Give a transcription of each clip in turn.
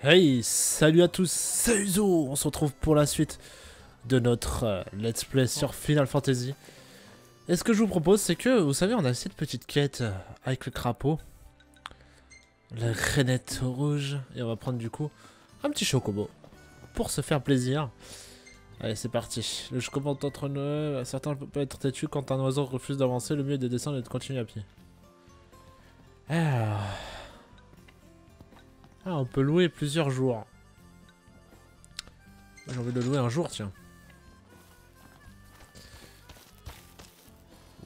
Hey, salut à tous, c'est Uzo On se retrouve pour la suite de notre euh, let's play sur Final Fantasy. Et ce que je vous propose, c'est que, vous savez, on a cette petite quête euh, avec le crapaud. La grenette rouge. Et on va prendre du coup un petit chocobo. Pour se faire plaisir. Allez, c'est parti. Le chocobo entre nous. Certains peuvent être têtus quand un oiseau refuse d'avancer. Le mieux est de descendre et de continuer à pied. Ah, on peut louer plusieurs jours. J'ai envie de le louer un jour, tiens.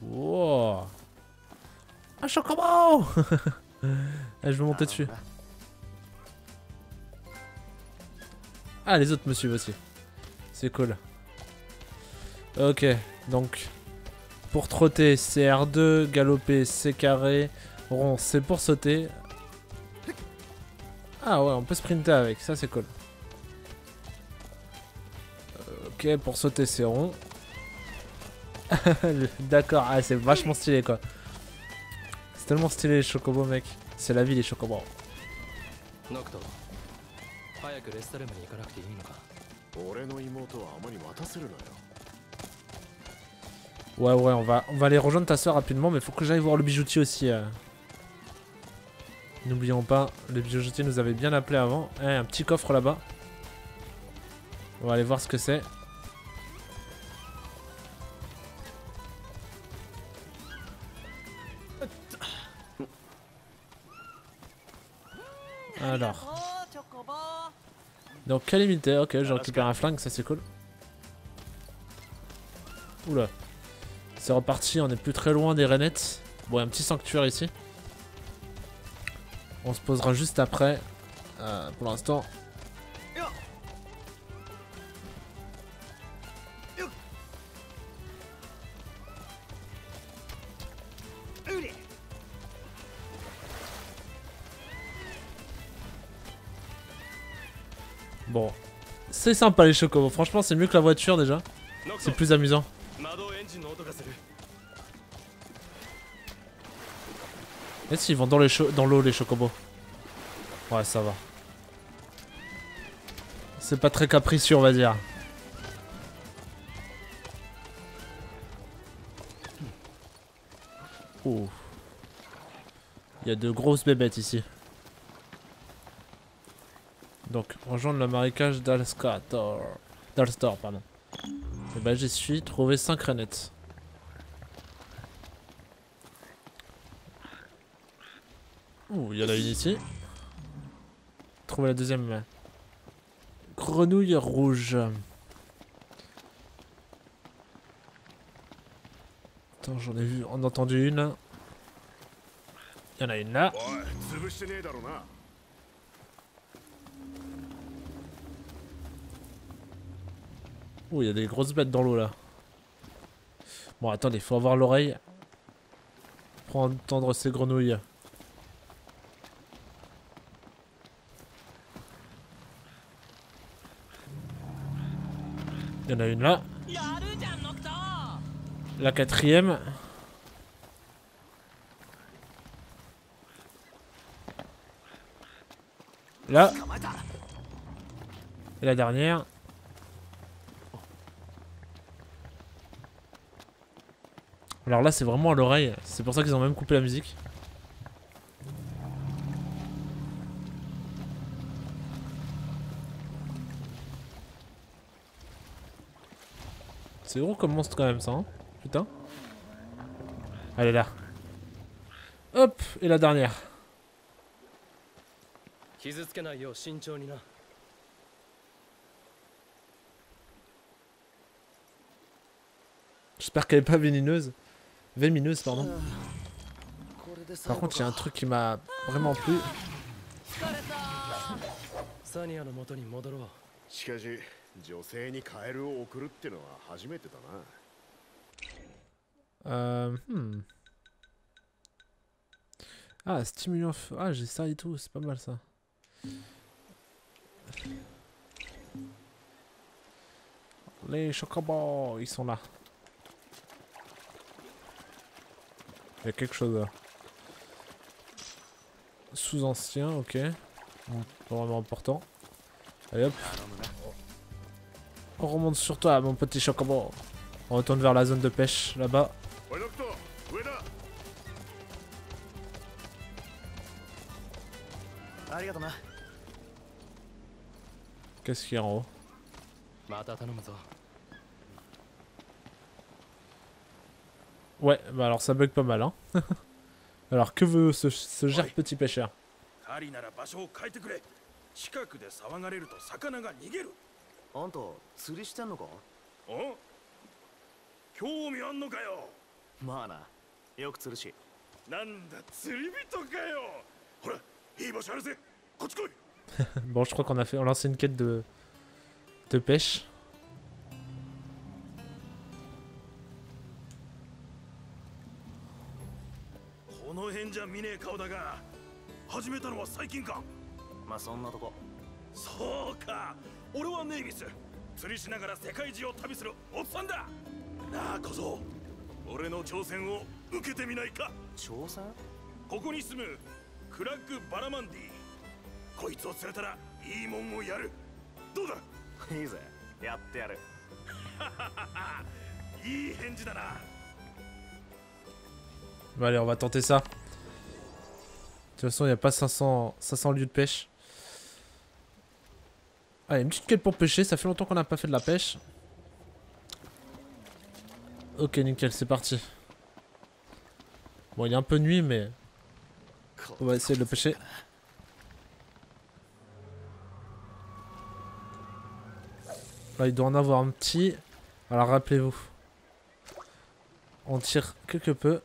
Wow. Un chocobo Je vais monter dessus. Ah, les autres me suivent aussi. C'est cool. Ok, donc... Pour trotter, c'est R2, galoper, c'est carré, rond, c'est pour sauter. Ah ouais, on peut sprinter avec, ça c'est cool. Euh, ok, pour sauter c'est rond. D'accord, ah, c'est vachement stylé quoi. C'est tellement stylé les chocobos mec. C'est la vie les chocobos. Ouais ouais on va on va aller rejoindre ta soeur rapidement mais faut que j'aille voir le bijoutier aussi. Euh. N'oublions pas, le bijoutier nous avait bien appelé avant. Eh, un petit coffre là-bas. On va aller voir ce que c'est. Alors. Donc calamité, ok, je récupère un flingue, ça c'est cool. Oula. C'est reparti, on est plus très loin des rainettes. Bon, il y a un petit sanctuaire ici. On se posera juste après. Euh, pour l'instant. Bon. C'est sympa les chocobos. Franchement, c'est mieux que la voiture déjà. C'est plus amusant. Est-ce qu'ils vont dans les cho- dans l'eau les chocobos Ouais, ça va. C'est pas très capricieux, on va dire. Ouh. Il y a de grosses bébêtes ici. Donc, rejoindre le marécage d'Alstor. D'Alstor, pardon. Et bah, j'y suis. Trouvé 5 rainettes. il y en a une ici. Trouver la deuxième. Grenouille rouge. Attends, j'en ai vu, on a entendu une. Il y en a une là. Ouh, il y a des grosses bêtes dans l'eau là. Bon, attendez, faut avoir l'oreille pour entendre ces grenouilles. Il y en a une là. La quatrième. Là. Et la dernière. Alors là, c'est vraiment à l'oreille. C'est pour ça qu'ils ont même coupé la musique. C'est gros comme monstre quand même ça, hein Putain. Allez là. Hop, et la dernière. J'espère qu'elle est pas vénineuse. Vémineuse, pardon. Par contre, il y a un truc qui m'a vraiment plu. サニアの元に戻ろうしかし女性にカエルを送るってのは初めてだな Euh, hmm. Ah, stimulant feu. Ah, j'ai ça et tout, c'est pas mal ça. Les chocobos, ils sont là. Il y a quelque chose là. Sous ancien, ok. Pas vraiment important. Allez hop. On remonte sur toi, mon petit chocobon. On retourne vers la zone de pêche, là-bas. Qu'est-ce qu'il y a en haut? Ouais, bah alors ça bug pas mal, hein. alors que veut ce, ce gère petit pêcheur? あんた釣りしてんのか？お？興味あんのかよ？まあなよく釣るし。なんだ釣り人かよ？ほらいい場所あるぜ。こっち来い。Bon, je crois qu'on a fait, on a lancé une quête de, de pêche. 俺はネイビス。釣りしながら世界中を旅するおっさんだ。なあ小僧。俺の挑戦を受けてみないか。挑戦？ここに住むクラッグ・バラマンディ。こいつを釣れたらいいもんをやる。どうだ？いいぜ。やってやる。いい返事だな。Allez, on va tenter ça. De toute façon, il n'y a pas 500, 500 lieux de pêche. Allez, une petite quête pour pêcher. Ça fait longtemps qu'on n'a pas fait de la pêche. Ok, nickel, c'est parti. Bon, il est un peu nuit, mais on va essayer de le pêcher. Là, il doit en avoir un petit. Alors, rappelez-vous. On tire quelque peu.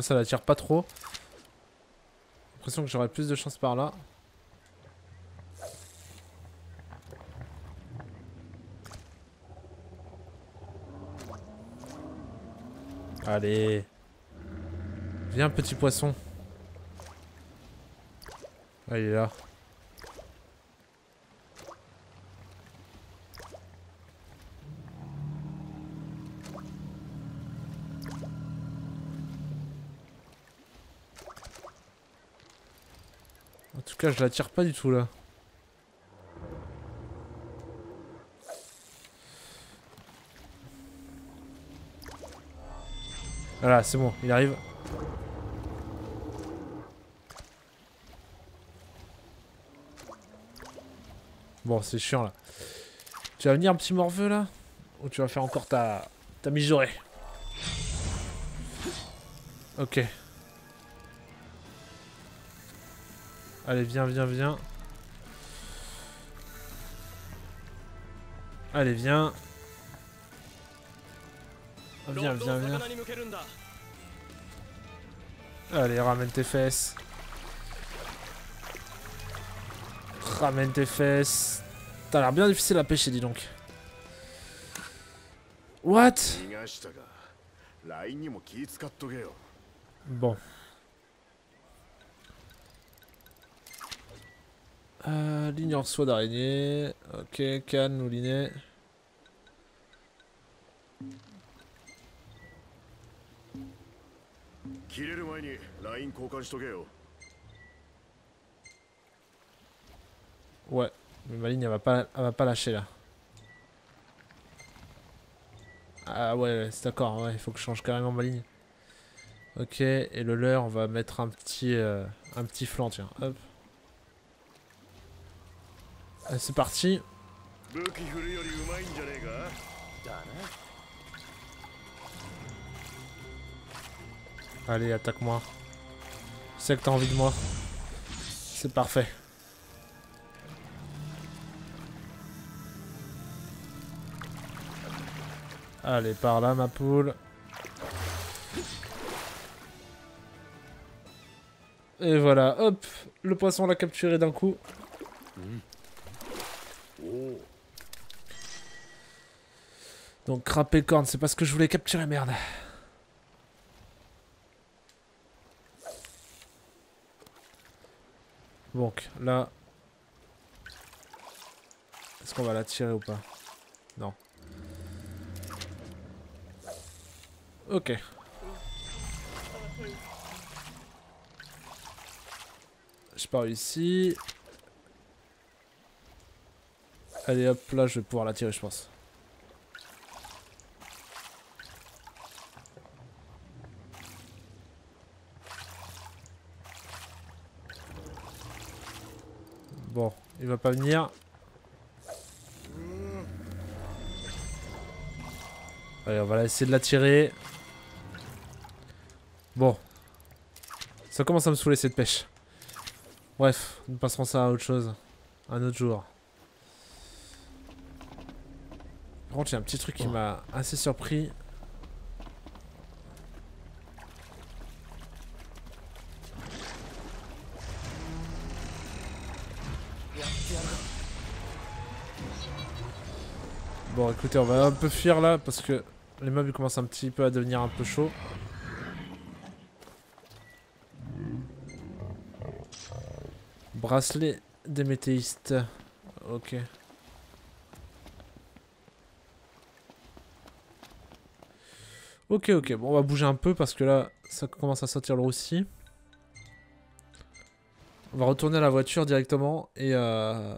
Moi ça la tire pas trop. J'ai l'impression que j'aurais plus de chance par là. Allez. Viens petit poisson. Ah, il est là. Cas, je la tire pas du tout là. Voilà, c'est bon, il arrive. Bon, c'est chiant là. Tu vas venir un petit morveux là? Ou tu vas faire encore ta, ta mijaurée? Ok. Allez, viens, viens, viens. Allez, viens. Viens, viens, viens. Allez, ramène tes fesses. Ramène tes fesses. T'as l'air bien difficile à pêcher, dis donc. What? Bon. Euh, ligne en soie d'araignée. Ok, canne ou lignée. Ouais, mais ma ligne elle va pas, elle va pas lâcher là. Ah ouais, c'est d'accord, ouais, il faut que je change carrément ma ligne. Ok, et le leurre, on va mettre un petit, euh, un petit flanc, tiens, hop. Euh, c'est parti. Allez, attaque-moi. Je sais que t'as envie de moi. C'est parfait. Allez, par là, ma poule. Et voilà, hop, le poisson l'a capturé d'un coup. Mmh. Donc, crabe et corne, c'est pas ce que je voulais capturer, merde. Donc là... Est-ce qu'on va la tirer ou pas? Non. Ok. Je pars ici. Allez hop, là je vais pouvoir la tirer je pense. Bon, il va pas venir. Allez, on va essayer de la tirer. Bon. Ça commence à me saouler cette pêche. Bref, nous passerons ça à autre chose. Un autre jour. Par contre, il y a un petit truc qui m'a assez surpris. Bon, écoutez, on va un peu fuir là parce que les meubles commencent un petit peu à devenir un peu chauds. Bracelet des météistes. Ok. Ok, ok. Bon, on va bouger un peu parce que là, ça commence à sortir le roussi. On va retourner à la voiture directement et, euh,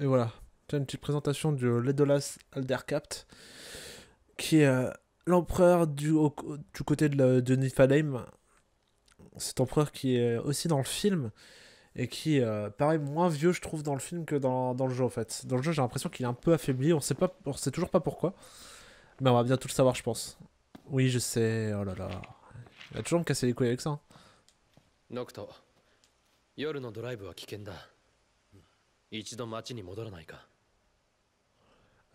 et voilà. Une petite présentation du Ledolas Aldercapt qui est euh, l'empereur du, côté de, de Niflheim. Cet empereur qui est aussi dans le film et qui euh, paraît moins vieux, je trouve, dans le film que dans, dans le jeu en fait. Dans le jeu, j'ai l'impression qu'il est un peu affaibli. On sait pas, on sait toujours pas pourquoi, mais on va bientôt le savoir, je pense. Oui, je sais. Oh là là, il va toujours me casser les couilles avec ça. hein. ノクト夜のドライブは危険だ一度町に戻らないか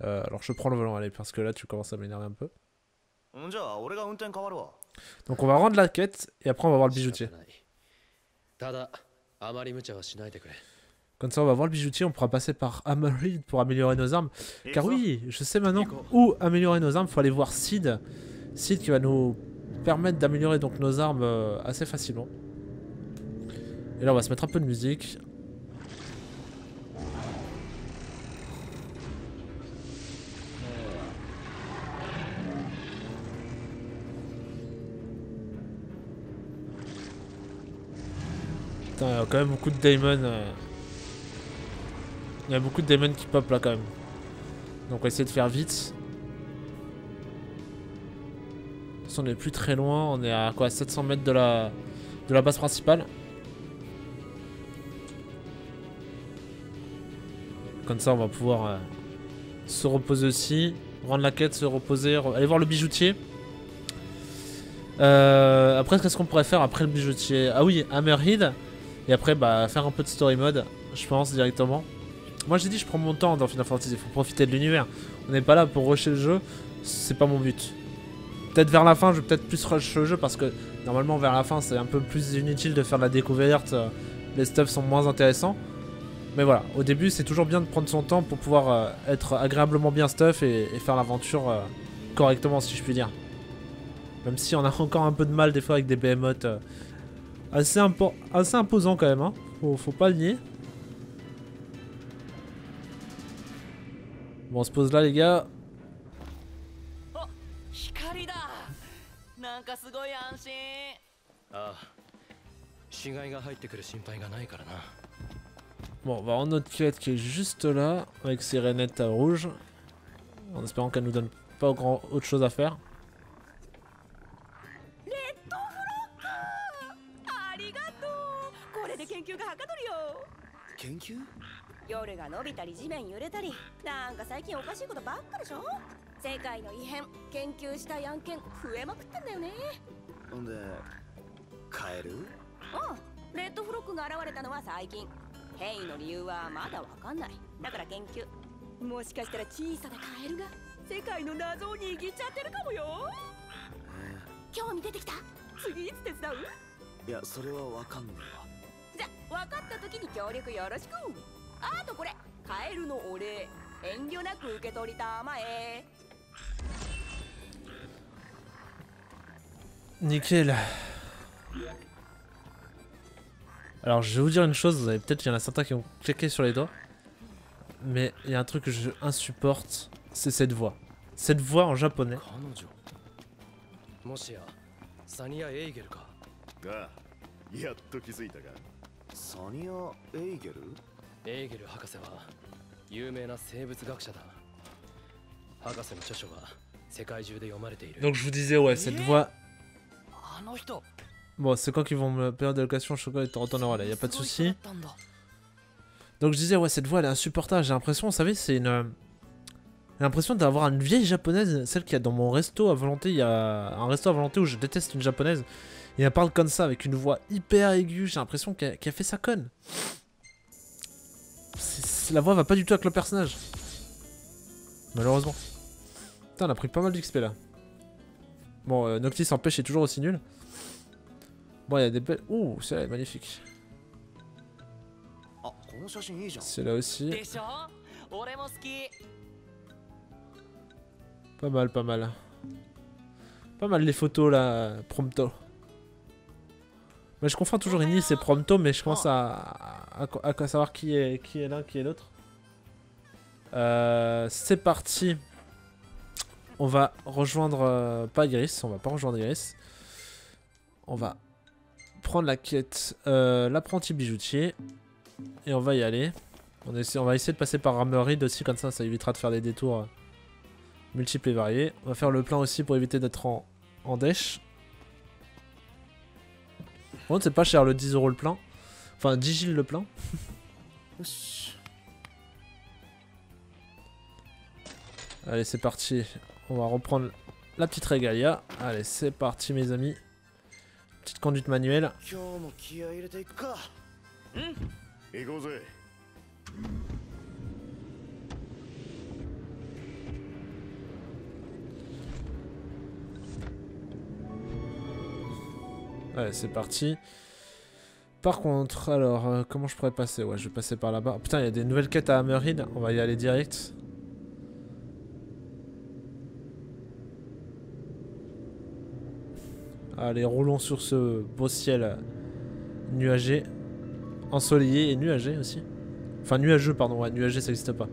Euh, alors je prends le volant, allez, parce que là, tu commences à m'énerver un peu. んじゃあ俺が運転変わるわ Donc on va rendre la quête et après on va voir le bijoutier. 仕方ないただあまり無茶はしないでくれ Comme ça, on va voir le bijoutier. On pourra passer par Amorid pour améliorer nos armes. 行く Car ぞ oui, je sais maintenant où améliorer nos armes. Faut aller voir Sid. Sid qui va nous permettre d'améliorer donc nos armes euh, assez facilement. Et là, on va se mettre un peu de musique. Putain, il y a quand même beaucoup de Daemon. euh. Il y a beaucoup de Daemon qui pop là quand même. Donc on va essayer de faire vite. On est plus très loin. On est à quoi 700 mètres de la, de la base principale. Comme ça, on va pouvoir euh, se reposer aussi. Rendre la quête, se reposer. re- aller voir le bijoutier. Euh, après, qu'est-ce qu'on pourrait faire après le bijoutier? Ah oui, Hammerhead. Et après, bah, faire un peu de story mode, je pense, directement. Moi, j'ai dit, je prends mon temps dans Final Fantasy. Il faut profiter de l'univers. On n'est pas là pour rusher le jeu. C'est pas mon but. Peut-être vers la fin, je vais peut-être plus rush le jeu parce que normalement, vers la fin, c'est un peu plus inutile de faire la découverte. euh, Les stuffs sont moins intéressants. Mais voilà, au début, c'est toujours bien de prendre son temps pour pouvoir euh, être agréablement bien stuff et, faire l'aventure euh, correctement, si je puis dire. Même si on a encore un peu de mal des fois avec des behemoths assez imposants quand même. Hein. Faut, faut pas le nier. Bon, on se pose là, les gars. かすごい安心ああ死骸が入ってくる心配がないからな Bon, on va rendre notre quête qui est juste là, avec ses rainettes euh, rouges. En espérant qu'elle nous donne pas grand autre chose à faire. ありがとうこれで研究がはかどるよ研究夜が伸びたり地面揺れたりなんか最近おかしいことばっかでしょ世界の異変研究したい案件増えまくってんだよね。ほんで変えるうんレッドフロックが現れたのは最近。変異の理由はまだわかんない。だから研究。もしかしたら小さなカエルが世界の謎を握っちゃってるかもよ。興味出てきた？次いつ手伝う？いやそれはわかんねえわ。じゃ分かった時に協力よろしく。あとこれ。カエルのお礼。遠慮なく受け取りたまえ Nickel. Alors je vais vous dire une chose, vous avez peut-être, il y en a certains qui ont claqué sur les doigts. Mais il y a un truc que je insupporte, c'est cette voix. Cette voix en japonais. Donc je vous disais ouais cette voix Bon, c'est quand qu'ils vont me période d'allocation, Shogun est en temps là, y a pas de souci. Donc je disais, ouais, cette voix elle est insupportable, j'ai l'impression, vous savez, c'est une. J'ai l'impression d'avoir une vieille japonaise, celle qu'il y a dans mon resto à volonté, il y a un resto à volonté où je déteste une japonaise, et elle parle comme ça, avec une voix hyper aiguë, j'ai l'impression qu'elle a fait sa conne. La voix va pas du tout avec le personnage. Malheureusement. Putain, on a pris pas mal d'XP là. Bon, euh, Noctis en pêche est toujours aussi nul. Bon, il y a des belles... Ouh, celle-là est magnifique. Celle-là aussi. Pas mal, pas mal. Pas mal les photos là, prompto. Mais je confonds toujours Inis et Prompto, mais je pense à, à, savoir qui est, qui est l'un, qui est l'autre. Euh, C'est parti. On va rejoindre... euh, pas Iris, on va pas rejoindre Iris. On va prendre la quête euh, l'apprenti bijoutier. Et on va y aller. On, essaie, on va essayer de passer par Armorid aussi, comme ça ça évitera de faire des détours. euh, multiples et variés. On va faire le plein aussi pour éviter d'être en, en dèche. Bon, c'est pas cher le 10 euros le plein. Enfin, 10 giles le plein. Allez, c'est parti. On va reprendre la petite régalia. Allez, c'est parti mes amis. Petite conduite manuelle. Allez, c'est parti. Par contre, alors, euh, comment je pourrais passer? Ouais, je vais passer par là-bas. Putain, il y a des nouvelles quêtes à Hammerhead. On va y aller direct. Allez, roulons sur ce beau ciel nuagé, ensoleillé et nuagé aussi. Enfin, nuageux, pardon. Ouais, nuagé, ça n'existe pas.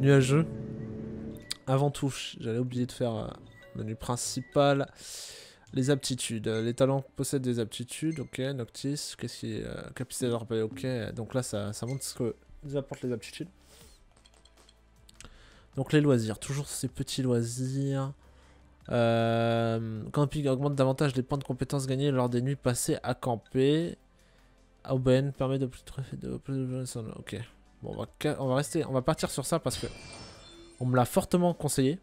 Nuageux. Avant tout, j'allais oublier de faire euh, menu principal. Les aptitudes. Les talents possèdent des aptitudes. Ok, Noctis. Qu'est-ce qui est. Euh. Ok. Donc là, ça, ça montre ce que nous apportent les aptitudes. Donc les loisirs. Toujours ces petits loisirs. Euh, camping augmente davantage les points de compétences gagnés lors des nuits passées à camper. Aubaine permet de plus de Ok. Bon, on va, rester. On va partir sur ça parce que. On me l'a fortement conseillé.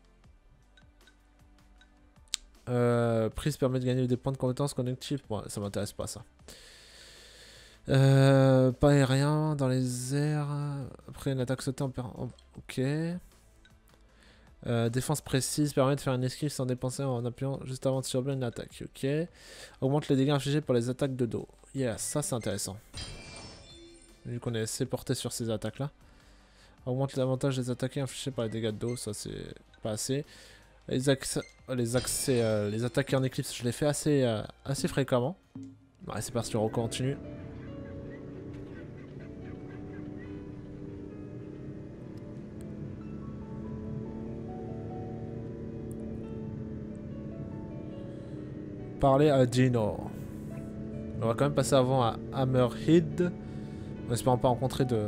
Euh, prise permet de gagner des points de compétences connectifs. Bon, ça m'intéresse pas ça. Euh, pas aérien dans les airs. Après une attaque sautée en- Ok. Euh, défense précise permet de faire une esquive sans dépenser en appuyant juste avant de survivre une attaque. Ok. Augmente les dégâts infligés par les attaques de dos. Yeah, ça c'est intéressant. Vu qu'on est assez porté sur ces attaques là. Augmente l'avantage des attaqués infligés par les dégâts de dos. Ça c'est pas assez. Les, les, euh, les attaques en éclipse, je les fais assez, euh, assez fréquemment. Ouais, c'est parti, on continue. Parler à Gino. On va quand même passer avant à Hammerhead. En espérant pas rencontrer de...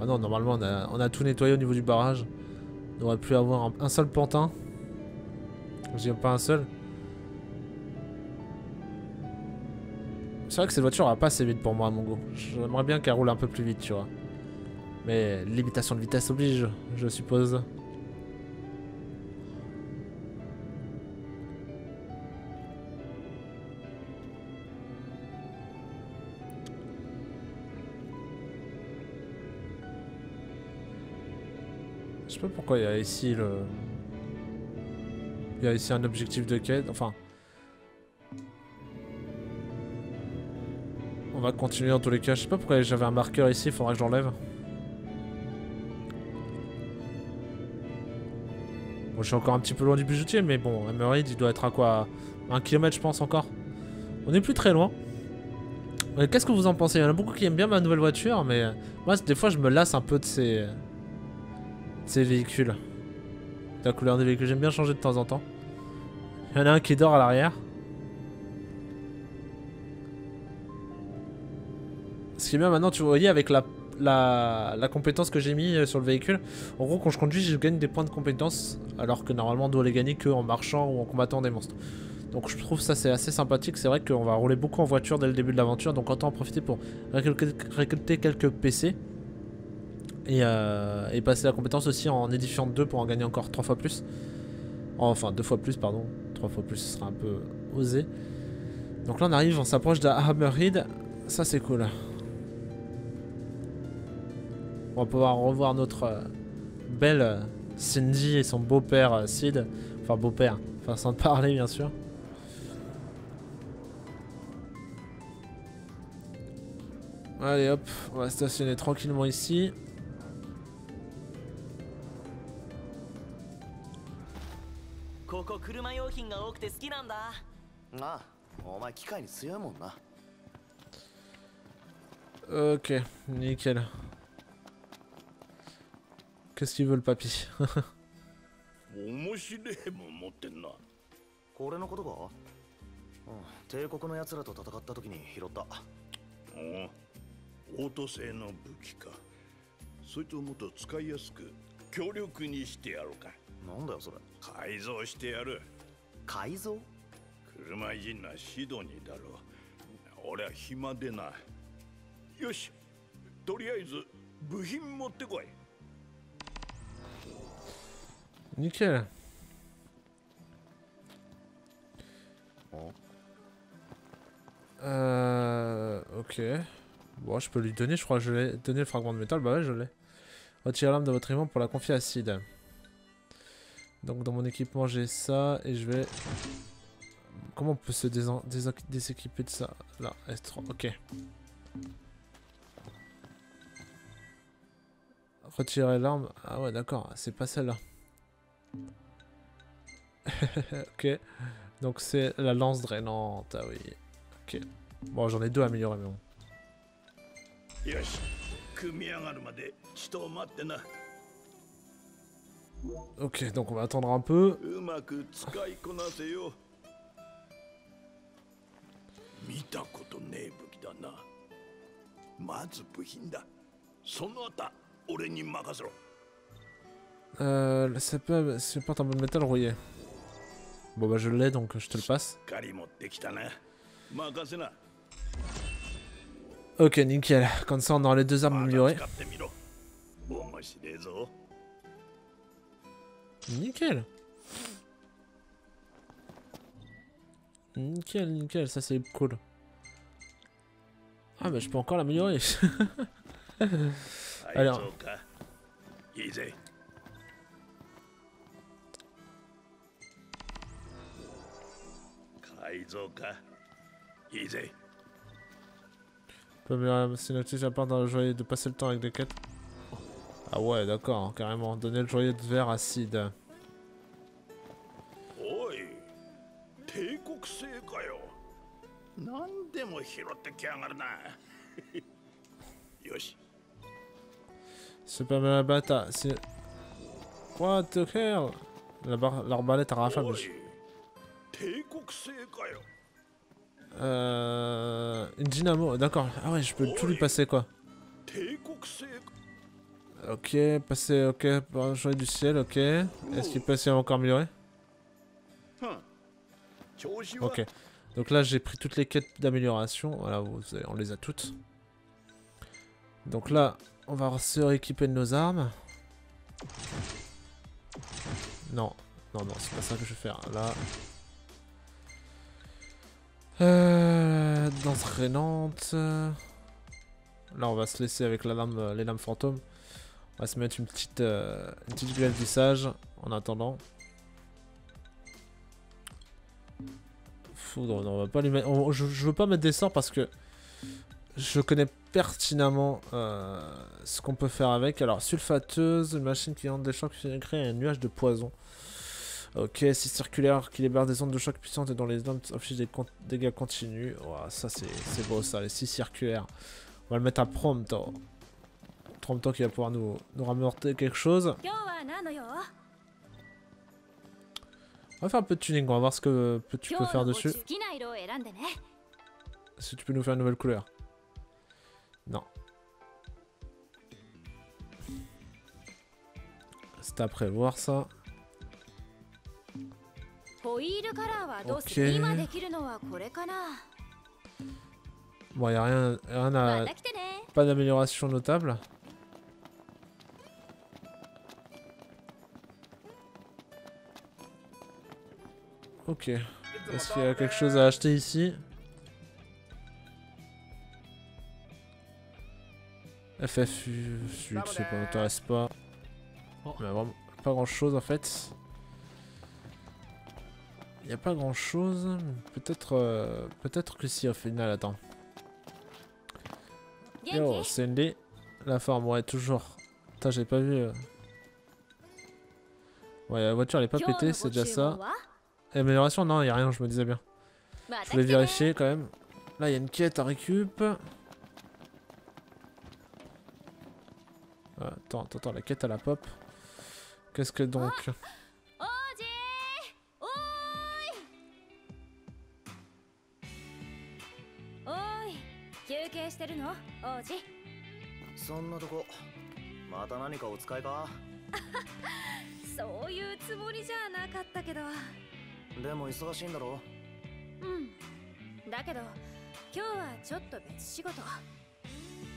Ah non, normalement on a, tout nettoyé au niveau du barrage. On aurait pu avoir un, seul pantin. J'ai pas un seul. C'est vrai que cette voiture va pas assez vite pour moi, mon go. J'aimerais bien qu'elle roule un peu plus vite, tu vois. Mais limitation de vitesse oblige, je suppose. Pourquoi il y a ici le... Il y a ici un objectif de quête, enfin... On va continuer dans tous les cas, je sais pas pourquoi j'avais un marqueur ici, il faudra que j'enlève. Bon, je suis encore un petit peu loin du bijoutier, mais bon, Hammerhead, il doit être à quoi? Un kilomètre, je pense, encore. On est plus très loin. Ouais, Qu'est-ce que vous en pensez? Il y en a beaucoup qui aiment bien ma nouvelle voiture, mais euh, moi, des fois, je me lasse un peu de ces, ces véhicules. La couleur des véhicules, j'aime bien changer de temps en temps. Il y en a un qui dort à l'arrière. Ce qui est bien maintenant, tu voyais avec la, la, compétence que j'ai mis euh, sur le véhicule, en gros quand je conduis je gagne des points de compétence alors que normalement on doit les gagner que en marchant ou en combattant des monstres. Donc je trouve ça c'est assez sympathique, c'est vrai qu'on va rouler beaucoup en voiture dès le début de l'aventure donc autant en profiter pour récolter quelques PC et, euh, et passer la compétence aussi en édifiant 2 pour en gagner encore 3 fois plus. Enfin 2 fois plus pardon, 3 fois plus ce sera un peu osé. Donc là on arrive, on s'approche de Hammerhead, ça c'est cool. On va pouvoir revoir notre euh, belle euh, Cindy et son beau-père Sid. Enfin beau-père, façon de parler bien sûr. Allez hop, on va stationner tranquillement ici. ここ車用品が多くて好きなんだ。ああお前機械に強いもんな。Ok, nickel. Qu'est-ce qu'il veut le papy? 面白いもん持ってんな。これのことか？うん帝国の奴らと戦った時に拾った。おおオート製の武器か。そいつをもっと使いやすく強力にしてやろうかなんだよそれ改造してやる改造車いじんなシドニーだろ俺は暇でなよしとりあえず部品持ってこい Nickel. Euh, ok. Bon, je peux lui donner, je crois que je l'ai donné le fragment de métal. Bah ouais, je l'ai. Retirez l'arme de votre aimant pour la confier à Sid. Donc dans mon équipement, j'ai ça et je vais... Comment on peut se déséquiper de ça? Là, S3, ok. Retirer l'arme? Ah ouais, d'accord, c'est pas celle-là. ok. Donc c'est la lance drainante, ah oui. Ok. Bon, j'en ai deux améliorés, mais bon. Ok, donc on va attendre un peu. Euh, le CP supporte un peu de métal rouillé. Bon bah je l'ai donc je te le passe. Ok, nickel. Comme ça on aura les deux armes améliorées. Nickel. Nickel, nickel, ça c'est cool. Ah bah je peux encore l'améliorer. Alors. Peut améliorer la synoptique, j'apporte dans le joyeux de passer le temps avec des quêtes. Ah ouais, d'accord, hein, carrément. Donner le joyau de verre acide. C'est pas mal la bata. What the hell? L'arbalète à rafale. Euh... Dinamo, d'accord. Ah ouais, je peux tout lui passer quoi. Ok, passer, ok, jouer du ciel, ok. Est-ce qu'il peut essayer encore améliorer? Ok. Donc là, j'ai pris toutes les quêtes d'amélioration. Voilà, on les a toutes. Donc là, on va se rééquiper de nos armes. Non, non, non, c'est pas ça que je vais faire. Là... Euh... Danse. Là, on va se laisser avec les lames fantômes. On va se mettre une petite, euh, une petite en attendant. Foudre, non, on va pas lui mettre. je, veux pas mettre des sorts parce que je connais pertinemment euh, ce qu'on peut faire avec. Alors, sulfateuse, une machine qui entre des chocs qui crée un nuage de poison. Ok, si circulaire qui libère des ondes de choc puissantes et dont les ondes affichent des dégâts continus. Ouah, ça c'est c'est beau ça, les 6 circulaires. On va le mettre à en même temps qu'il va pouvoir nous, ramorter quelque chose. On va faire un peu de tuning, on va voir ce que tu peux faire dessus. Est-ce que tu peux nous faire une nouvelle couleur? Non. C'est à prévoir ça. Ok. Bon, il a rien, rien à... Pas d'amélioration notable. Ok. Est-ce qu'il y a quelque chose à acheter ici? FFU, Sud, ça m'intéresse pas. Oh. Il n'y a vraiment pas grand chose en fait. Il n'y a pas grand chose. Peut-être euh, peut-être que si au final, attends. Yo, Cindy, la forme, ouais, toujours. Putain, j'ai pas vu. Euh. Ouais, la voiture elle est pas pétée, c'est déjà ça. Amélioration Non, il a rien, je me disais bien. Je voulais vérifier quand même. Là, il y a une quête à récup. Euh, attends, attends, attends, la quête à la pop. Qu'est-ce que donc でも忙しいんだろ？うん。だけど今日はちょっと別仕事。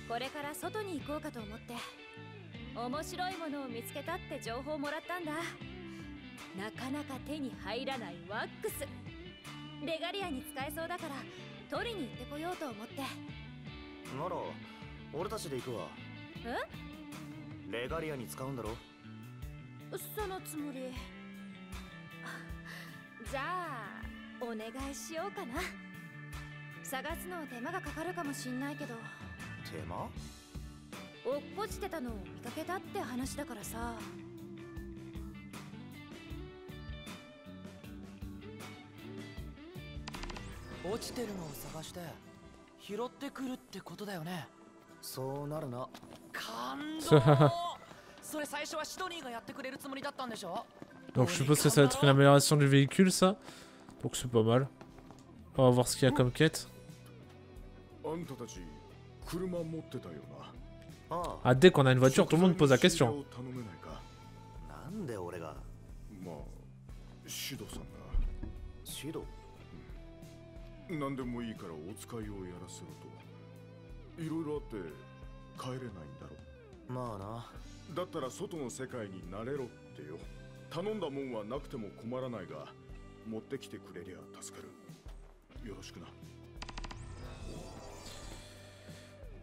これから外に行こうかと思って面白いものを見つけたって情報もらったんだ。なかなか手に入らないワックス。レガリアに使えそうだから取りに行ってこようと思って。なら俺たちで行くわ。レガリアに使うんだろ？そのつもりじゃあお願いしようかな。探すの手間がかかるかもしんないけど。手間？落っこちてたのを見かけたって話だからさ。落ちてるのを探して拾ってくるってことだよね。そうなるな。感動！それ最初はシドニーがやってくれるつもりだったんでしょ？Donc je suppose que ça va être une amélioration du véhicule, ça. Donc c'est pas mal. On va voir ce qu'il y a comme quête. Ah, dès qu'on a une voiture, tout le monde pose la question. の仕入れを頼めないかあなんで俺がまあシドさんシドが何でもいいからお使いをやらせろといろいろあって帰れないんだろまあなだったら外の世界になれろってよ頼んだもんはなくても困らないが持ってきてくれりゃ助かるよろしくな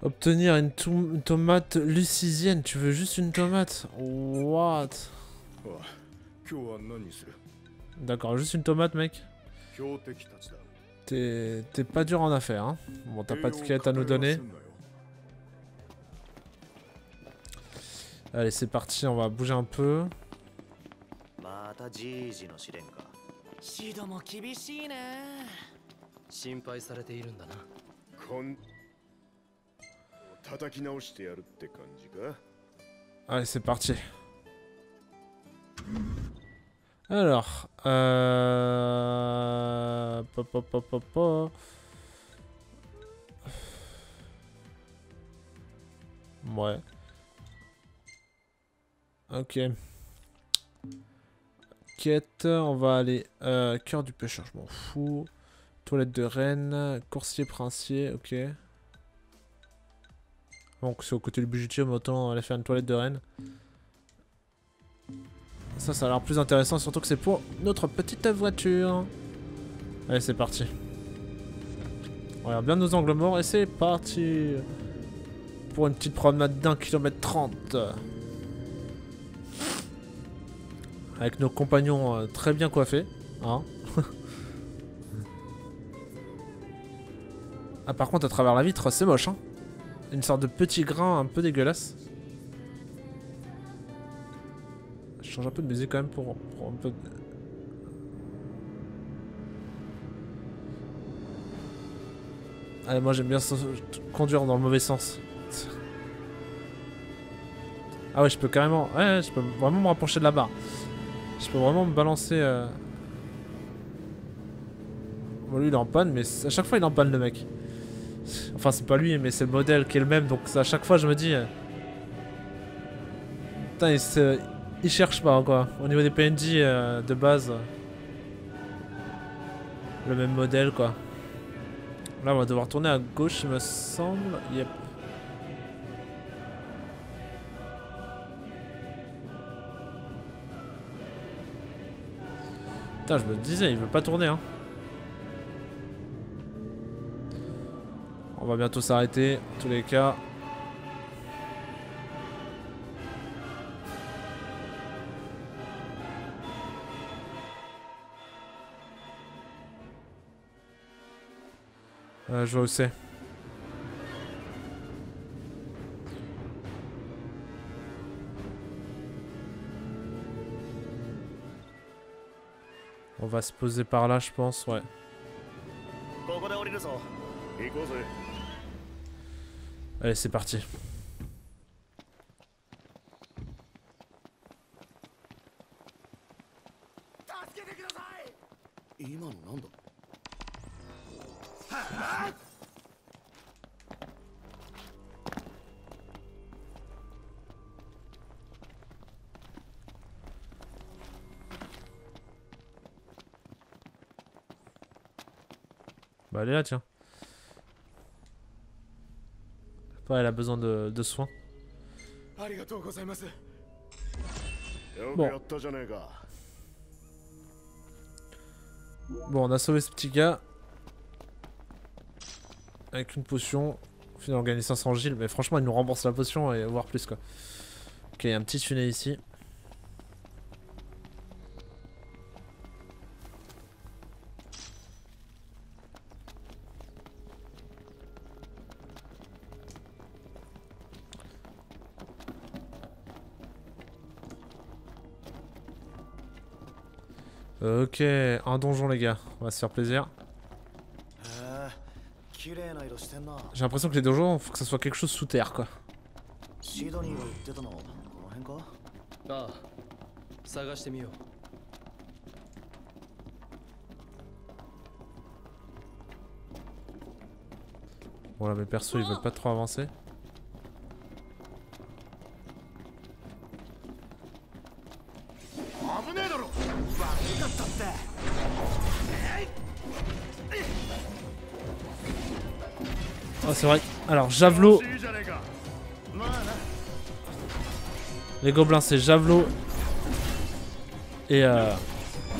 Obtenir une, tom- une tomate lucisienne. Tu veux juste une tomate What ああ今日は何にする D'accord, juste une tomate, mec. 標的たちだ T'es t'es pas dur en affaires, hein. Bon, t'as pas de quête à nous donner. Allez, c'est parti, on va bouger un peu. またじいじの試練かシドも厳しいね心配されているんだなこん叩き直してやるって感じか？Allez, c'est parti. Alors, euh... pa, pa, pa, pa, pa. Ouais. Ok. On va aller. Euh, cœur du pêcheur, je m'en fous. Toilette de reine, coursier princier, ok. Donc c'est au côté du budgetier, mais autant aller faire une toilette de reine. Ça, ça a l'air plus intéressant, surtout que c'est pour notre petite voiture. Allez, c'est parti. On regarde bien nos angles morts et c'est parti. Pour une petite promenade d'un kilomètre trente avec nos compagnons euh, très bien coiffés. Hein ah par contre à travers la vitre c'est moche hein Une sorte de petit grain un peu dégueulasse. Je change un peu de musique quand même pour, un peu... Allez moi j'aime bien conduire dans le mauvais sens. Ah ouais, je peux carrément... Ouais, je peux vraiment me rapprocher de la barre. Je peux vraiment me balancer... euh. Bon, lui il est en panne, mais à chaque fois il est en panne le mec. Enfin, c'est pas lui, mais c'est le modèle qui est le même, donc à chaque fois je me dis... euh, Putain, il, cherche pas quoi. Au niveau des PNJ euh, de base... Le même modèle quoi. Là, on va devoir tourner à gauche, il me semble. Yep. Putain, je me disais, il veut pas tourner, hein. On va bientôt s'arrêter, tous les cas. Euh, je vois où c'est. On va se poser par là, je pense, ouais. Allez, c'est parti. elle est là, tiens. Pas, elle a besoin de, soins. Bon. On a sauvé ce petit gars. Avec une potion. Au final, on gagne 500 gilles. Mais franchement, il nous rembourse la potion et voire plus, quoi. Ok, il y a un petit tunnel ici. Ok, un donjon les gars, on va se faire plaisir. J'ai l'impression que les donjons, faut que ça soit quelque chose sous terre quoi. Bon là mes persos ils veulent pas trop avancer. c'est vrai. Alors, javelot. Les gobelins, c'est javelot. Et, euh...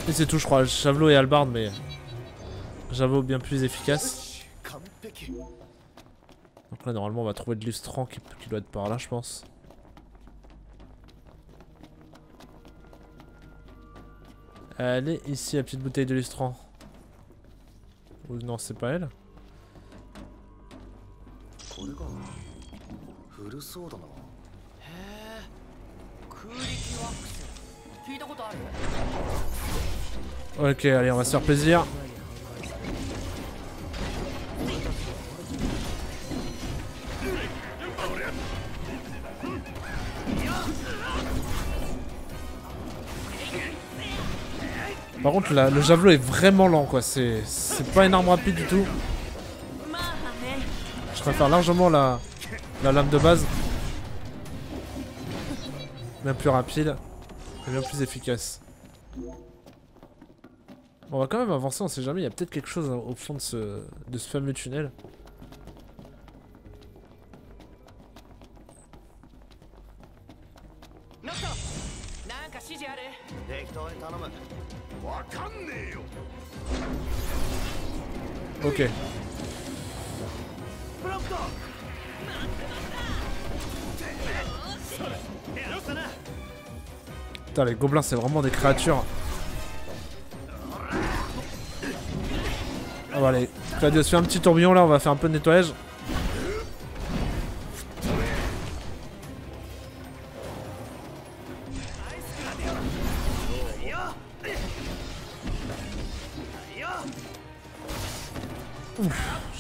et c'est tout, je crois. Javelot et halbarde, mais. Javelot bien plus efficace. Donc là, normalement, on va trouver de l'ustran qui, qui doit être par là, je pense. Elle est ici, la petite bouteille de lustran. Ou non, c'est pas elle 古そうだなへえ空力ワックス聞いたことある Ok allez on va se faire plaisir. Par contre la- le javelot est vraiment lent quoi, c'est c'est pas une arme rapide du tout. まあね Je préfère largement la, la lame de base. Bien plus rapide. Et bien plus efficace. On va quand même avancer, on sait jamais, il y a peut-être quelque chose au fond de ce, de ce fameux tunnel. Ok. Putain, les gobelins, c'est vraiment des créatures. Ah bah allez, Claudius, fais un petit tourbillon là, on va faire un peu de nettoyage.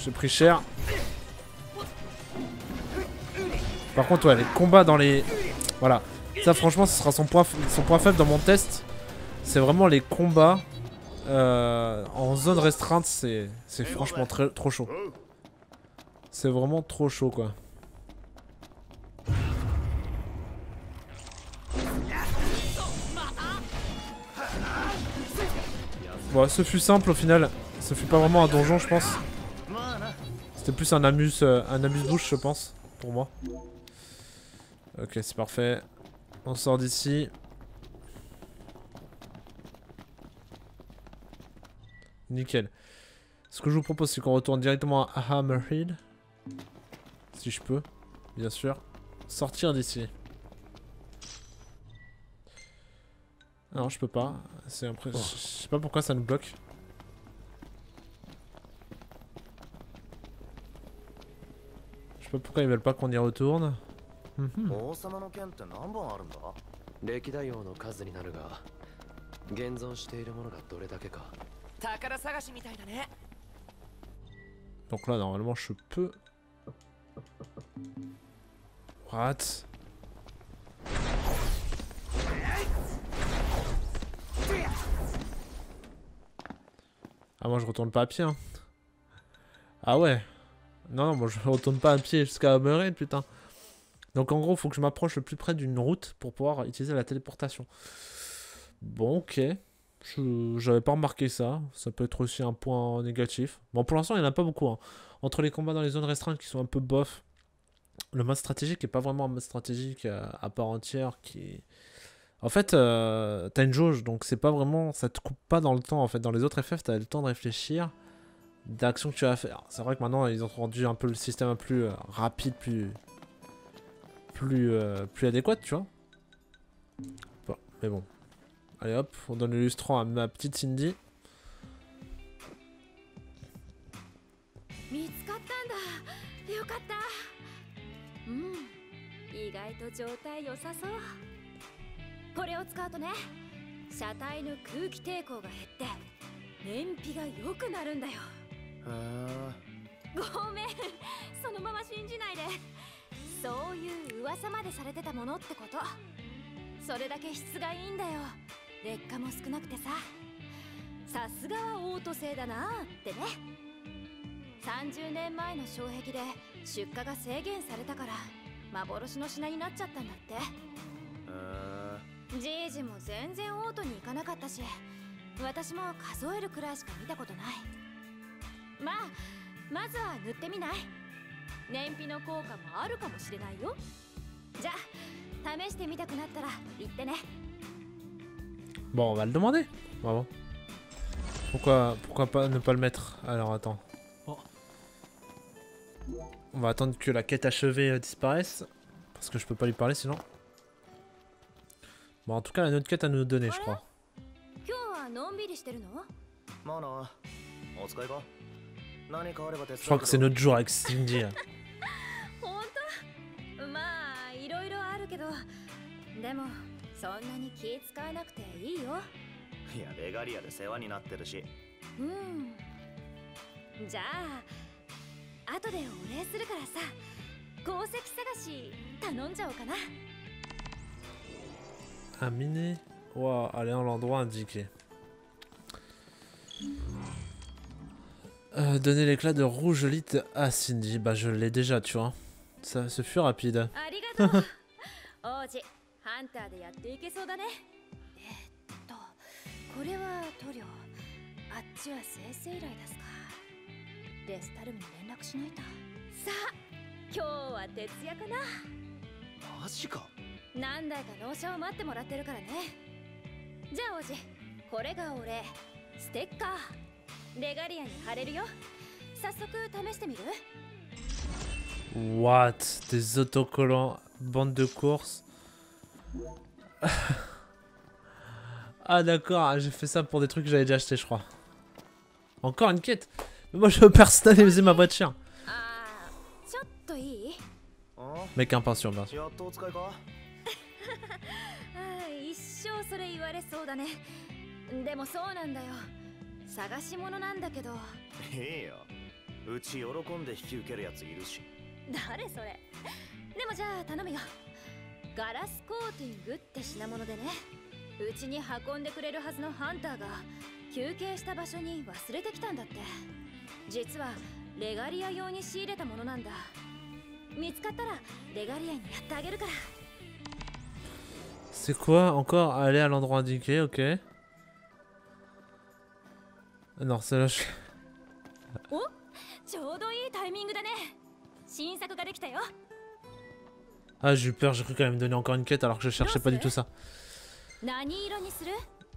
J'ai pris cher. Par contre, ouais, les combats dans les... Voilà. Franchement, ce sera son point, faible dans mon test. C'est vraiment les combats euh, en zone restreinte. C'est c'est franchement très, trop chaud. C'est vraiment trop chaud, quoi. Bon, ce fut simple au final. Ce fut pas vraiment un donjon, je pense. C'était plus un amuse, euh, un amuse-bouche, je pense, pour moi. Ok, c'est parfait. On sort d'ici. Nickel. Ce que je vous propose, c'est qu'on retourne directement à Hammerhead. Si je peux, bien sûr. Sortir d'ici. Non, je peux pas. C'est impré- Je sais pas pourquoi ça nous bloque. Je sais pas pourquoi ils veulent pas qu'on y retourne. Mhm. 王様の剣って何本あるんだ歴代王の数になるが現存しているものがどれだけか宝探しみたいだね Donc là, normalement, je peux. What Ah, moi, je retourne pas à pied, hein. Ah ouais. Non, non, moi, je retourne pas à pied jusqu'à Hammerhead, putain. Donc, en gros, faut que je m'approche le plus près d'une route pour pouvoir utiliser la téléportation. Bon, ok. J'avais pas remarqué ça. Ça peut être aussi un point négatif. Bon, pour l'instant, il n'y en a pas beaucoup. hein. Entre les combats dans les zones restreintes qui sont un peu bof, le mode stratégique est pas vraiment un mode stratégique euh, à part entière qui. En fait, euh, t'as une jauge, donc c'est pas vraiment. Ça te coupe pas dans le temps. En fait, dans les autres FF, t'as le temps de réfléchir d'actions que tu vas faire. C'est vrai que maintenant, ils ont rendu un peu le système plus euh, rapide, plus. Plus, euh, plus adéquat, tu vois. Bon, mais bon. Allez hop, on donne le lustrant à ma petite Cindy. そういう噂までされてたものってこと。それだけ質がいいんだよ。劣化も少なくてさ。さすがはオート製だなってね。30年前の障壁で出荷が制限されたから幻の品になっちゃったんだって。じいじも全然オートに行かなかったし私も数えるくらいしか見たことない。まあまずは塗ってみない。燃費の効果もあるかもしれないよじゃあ試してみたくなったら言ってね Bon, on va le demander. Bravo. Pourquoi, pourquoi pas ne pas le mettre Alors attends. Oh. On va attendre que la quête achevée euh, disparaisse. Parce que je peux pas lui parler sinon. Bon, en tout cas, il y a une autre quête à nous donner, je crois. Je crois que c'est notre jour avec Cindy. Là. Un mini? Waouh, allez en l'endroit indiqué. Euh, donner l'éclat de rougelite à Cindy. Bah, je l'ai déjà, tu vois. Ça, ce fut rapide. What? Des autocollants, bande de course Ah d'accord, ah, j'ai fait ça pour des trucs que j'avais déjà acheté je crois. Encore une quête? Mais moi je veux personnaliser ma voiture. Ah, hein? Mec impatient bien sûr. 探し物なんだけど。いいよ。うち喜んで引き受けるやついるし。誰それ。でもじゃあ頼むよ。ガラスコーティングって品物でね。うちに運んでくれるはずのハンターが休憩した場所に忘れてきたんだって。実はレガリア用に仕入れたものなんだ。見つかったらレガリアにやってあげるから。C'est quoi? Encore aller à l'endroit indiqué, ok? Non, celle-là, je... ちょうどいいタイミングだね新作ができたよ Ah, j'ai eu peur, j'ai cru qu'elle allait me donner encore une quête alors que je cherchais pas du tout ça. 何色にする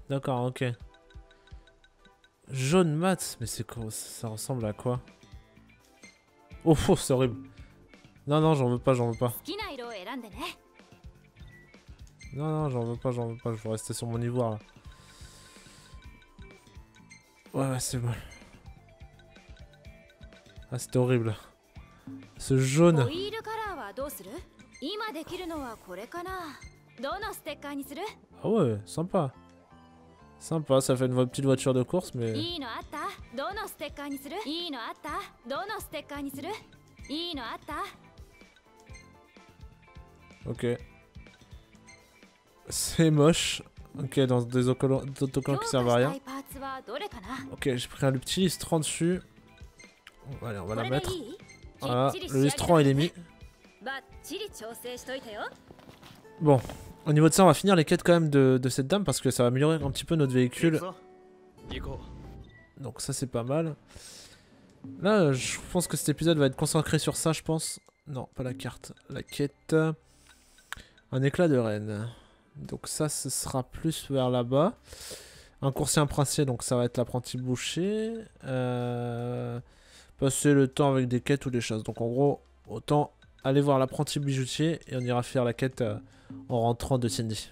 D'accord, ok. Jaune mat, mais c'est quoi Ça ressemble à quoi Oh, oh c'est horrible. Non, non, j'en veux pas, j'en veux pas. 好きな色を選んでね Non, non, j'en veux pas, j'en veux pas, je veux rester sur mon ivoire là. Ouais, c'est bon. Ah, c'était horrible. Ce jaune. Ah ouais, sympa. Sympa, ça fait une petite voiture de course, mais... Ok. C'est moche. Ok, dans des autocollants, qui servent à rien. Ok, j'ai pris un le petit listran dessus. Bah, allez, on va la mettre. Voilà, le listran il est mis. Bon, au niveau de ça, on va finir les quêtes quand même de, de cette dame parce que ça va améliorer un petit peu notre véhicule. Donc ça c'est pas mal. Là, je pense que cet épisode va être consacré sur ça, je pense. Non, pas la carte. La quête. Un éclat de reine. Donc ça, ce sera plus vers là-bas. Un coursier, un princier, donc ça va être l'apprenti boucher. Euh, passer le temps avec des quêtes ou des choses. Donc en gros, autant aller voir l'apprenti bijoutier et on ira faire la quête euh, en rentrant de Cindy.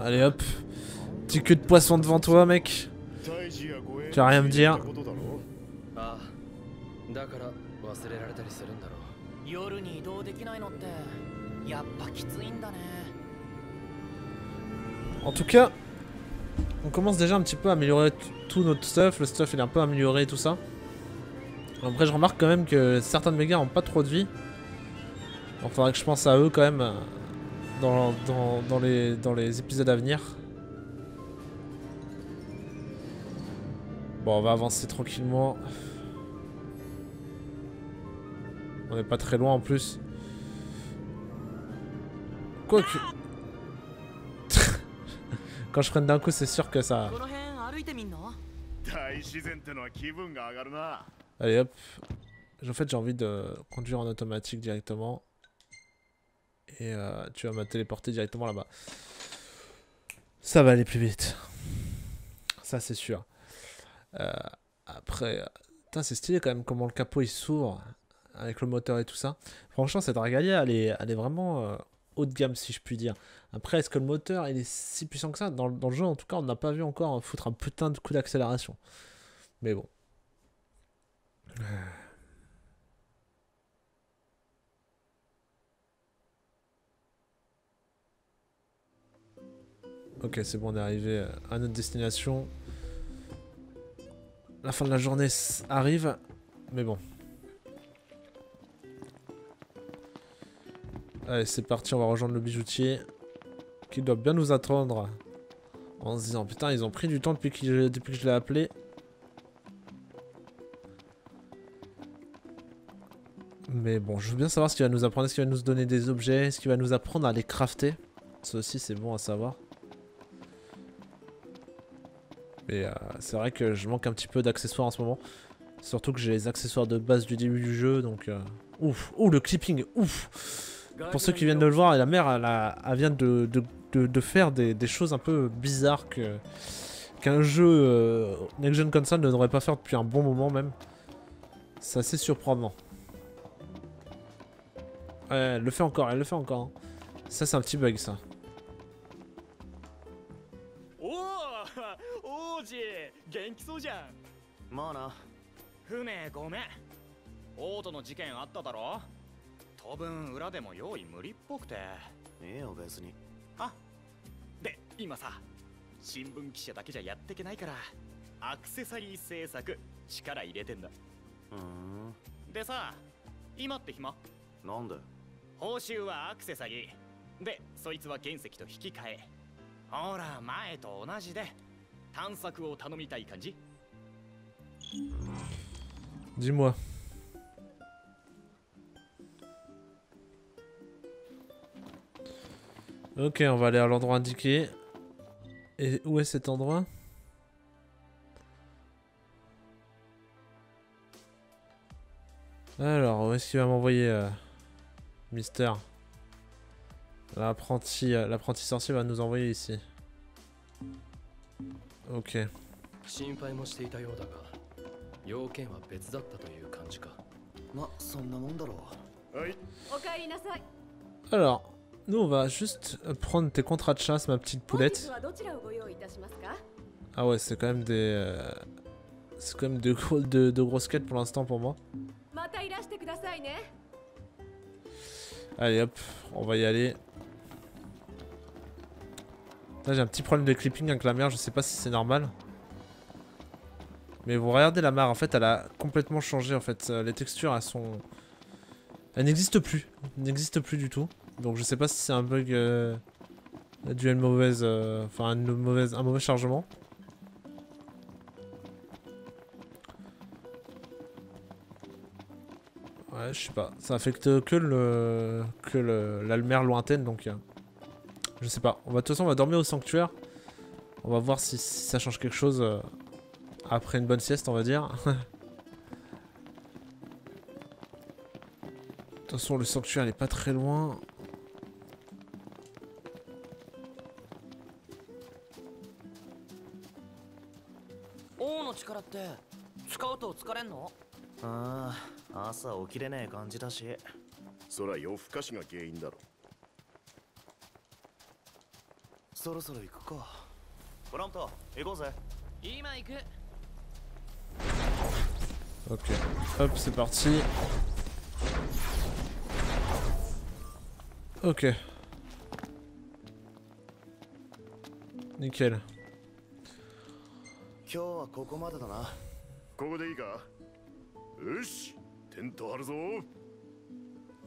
Allez hop, petit de poisson devant toi, mec. Tu vas rien me dire. En tout cas, on commence déjà un petit peu à améliorer tout notre stuff. Le stuff il est un peu amélioré tout ça. Après, je remarque quand même que certains de mes gars ont pas trop de vie. Il faudra que je pense à eux quand même euh, dans, dans, dans les, dans les épisodes à venir. Bon, on va avancer tranquillement. On n'est pas très loin en plus. Quoique... Quand je freine d'un coup, c'est sûr que ça... Allez hop. En fait, j'ai envie de conduire en automatique directement. Et euh, tu vas me téléporter directement là-bas. Ça va aller plus vite. Ça, c'est sûr. Euh, après, euh, c'est stylé quand même comment le capot il s'ouvre avec le moteur et tout ça. Franchement, cette Dragalia, elle est, elle est vraiment euh, haut de gamme, si je puis dire. Après, est-ce que le moteur il est si puissant que ça? Dans, dans le jeu, en tout cas, on n'a pas vu encore foutre un putain de coup d'accélération. Mais bon. Ok, c'est bon, on est arrivé euh, à notre destination. La fin de la journée arrive, mais bon. Allez, c'est parti, on va rejoindre le bijoutier. Qui doit bien nous attendre. En se disant, putain, ils ont pris du temps depuis que je l'ai appelé. Mais bon, je veux bien savoir ce qu'il va nous apprendre. Est-ce qu'il va nous donner des objets? Est-ce qu'il va nous apprendre à les crafter? Ça aussi, c'est bon à savoir. Mais euh, c'est vrai que je manque un petit peu d'accessoires en ce moment. Surtout que j'ai les accessoires de base du début du jeu, donc... euh, Ouf Ouh, le clipping Ouf Pour ceux qui viennent de le voir, la mère, elle, vient de, faire des, choses un peu bizarres qu'un jeu euh, Next Gen Console ne devrait pas faire depuis un bon moment même. C'est assez surprenant. Ouais, elle le fait encore, elle le fait encore. hein. Ça, c'est un petit bug, ça. 王子元気そうじゃん。まあな。船ごめん。オートの事件あっただろ？当分裏でも用意無理っぽくて。ええよ別に。あで今さ新聞記者だけじゃやってけないからアクセサリー制作力入れてんだ。ふん。でさ今って暇？なんで？報酬はアクセサリー。でそいつは原石と引き換え。ほら前と同じで Dis-moi. Ok, on va aller à l'endroit indiqué. Et où est cet endroit? Alors, où est-ce qu'il va m'envoyer euh, Mister? Euh, l'apprenti sorcier va nous envoyer ici. Ok. 心配もしていたようだが要件は別だったという感じかまそんなもんだろはいおかえりなさい Alors, nous on va juste euh, prendre tes contrats de chasse, ma petite 本日 poulette. はどちらをご用意いたしますか Ah ouais, c'est quand même des... euh, C'est quand même de, gros, de, de grosses quêtes pour l'instant pour moi. またいらしてくださいね Allez hop, on va y aller. Là j'ai un petit problème de clipping avec la mer, je sais pas si c'est normal. Mais vous regardez la mare, en fait elle a complètement changé en fait. Euh, Les textures elles sont... Elles n'existent plus. Elles n'existent plus du tout. Donc je sais pas si c'est un bug euh, dû à une mauvaise... euh, Enfin un mauvais chargement. Ouais, je sais pas. Ça affecte que le que le, la mer lointaine, donc euh, je sais pas. On va de toute façon, on va dormir au sanctuaire. On va voir si, si ça change quelque chose euh, après une bonne sieste, on va dire. de toute façon, le sanctuaire, il est pas très loin. 王の力って使うと疲れんのああ朝起きれねえ感じだしそら夜更かしが原因だろ そろそろ行くかフロント行こうぜ今行く Ok. Hop, c'est parti. Ok. Nickel. 今日はここまでだなここでいいかよしテント張るぞ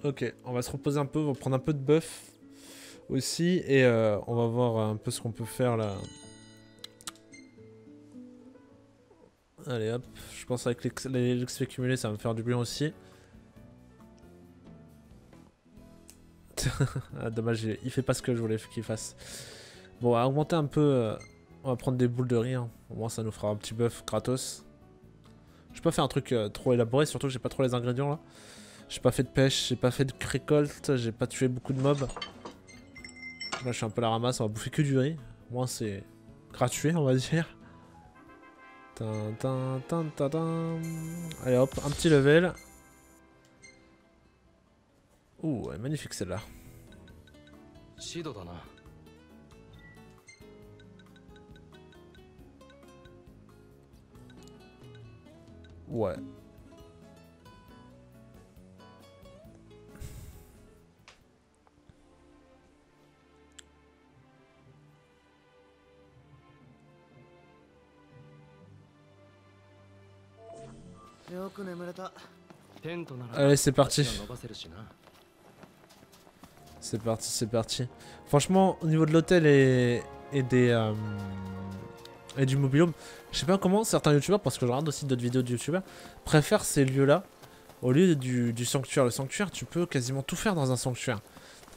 Ok, on va se reposer un peu, on va prendre un peu de buff aussi et euh, on va voir un peu ce qu'on peut faire là. Allez hop, je pense avec l'XP cumulé ça va me faire du bien aussi. ah, dommage, il- fait pas ce que je voulais qu'il fasse. Bon, on va augmenter un peu, euh, on va prendre des boules de riz, hein. au moins ça nous fera un petit buff gratos. Je pas faire un truc euh, trop élaboré, surtout que j'ai pas trop les ingrédients là. J'ai pas fait de pêche, j'ai pas fait de récolte, j'ai pas tué beaucoup de mobs. Là, je suis un peu la ramasse, on va bouffer que du riz. Moi, c'est gratuit, on va dire. Tintin, tintin, tintin. Allez hop, un petit level. Ouh, elle est magnifique celle-là. Ouais. Allez, c'est parti. C'est parti, c'est parti. Franchement, au niveau de l'hôtel et, des... Euh, et du mobilium, je sais pas comment certains youtubeurs, parce que je regarde aussi d'autres vidéos de youtubeurs, préfèrent ces lieux-là au lieu du, du, sanctuaire. Le sanctuaire, tu peux quasiment tout faire dans un sanctuaire.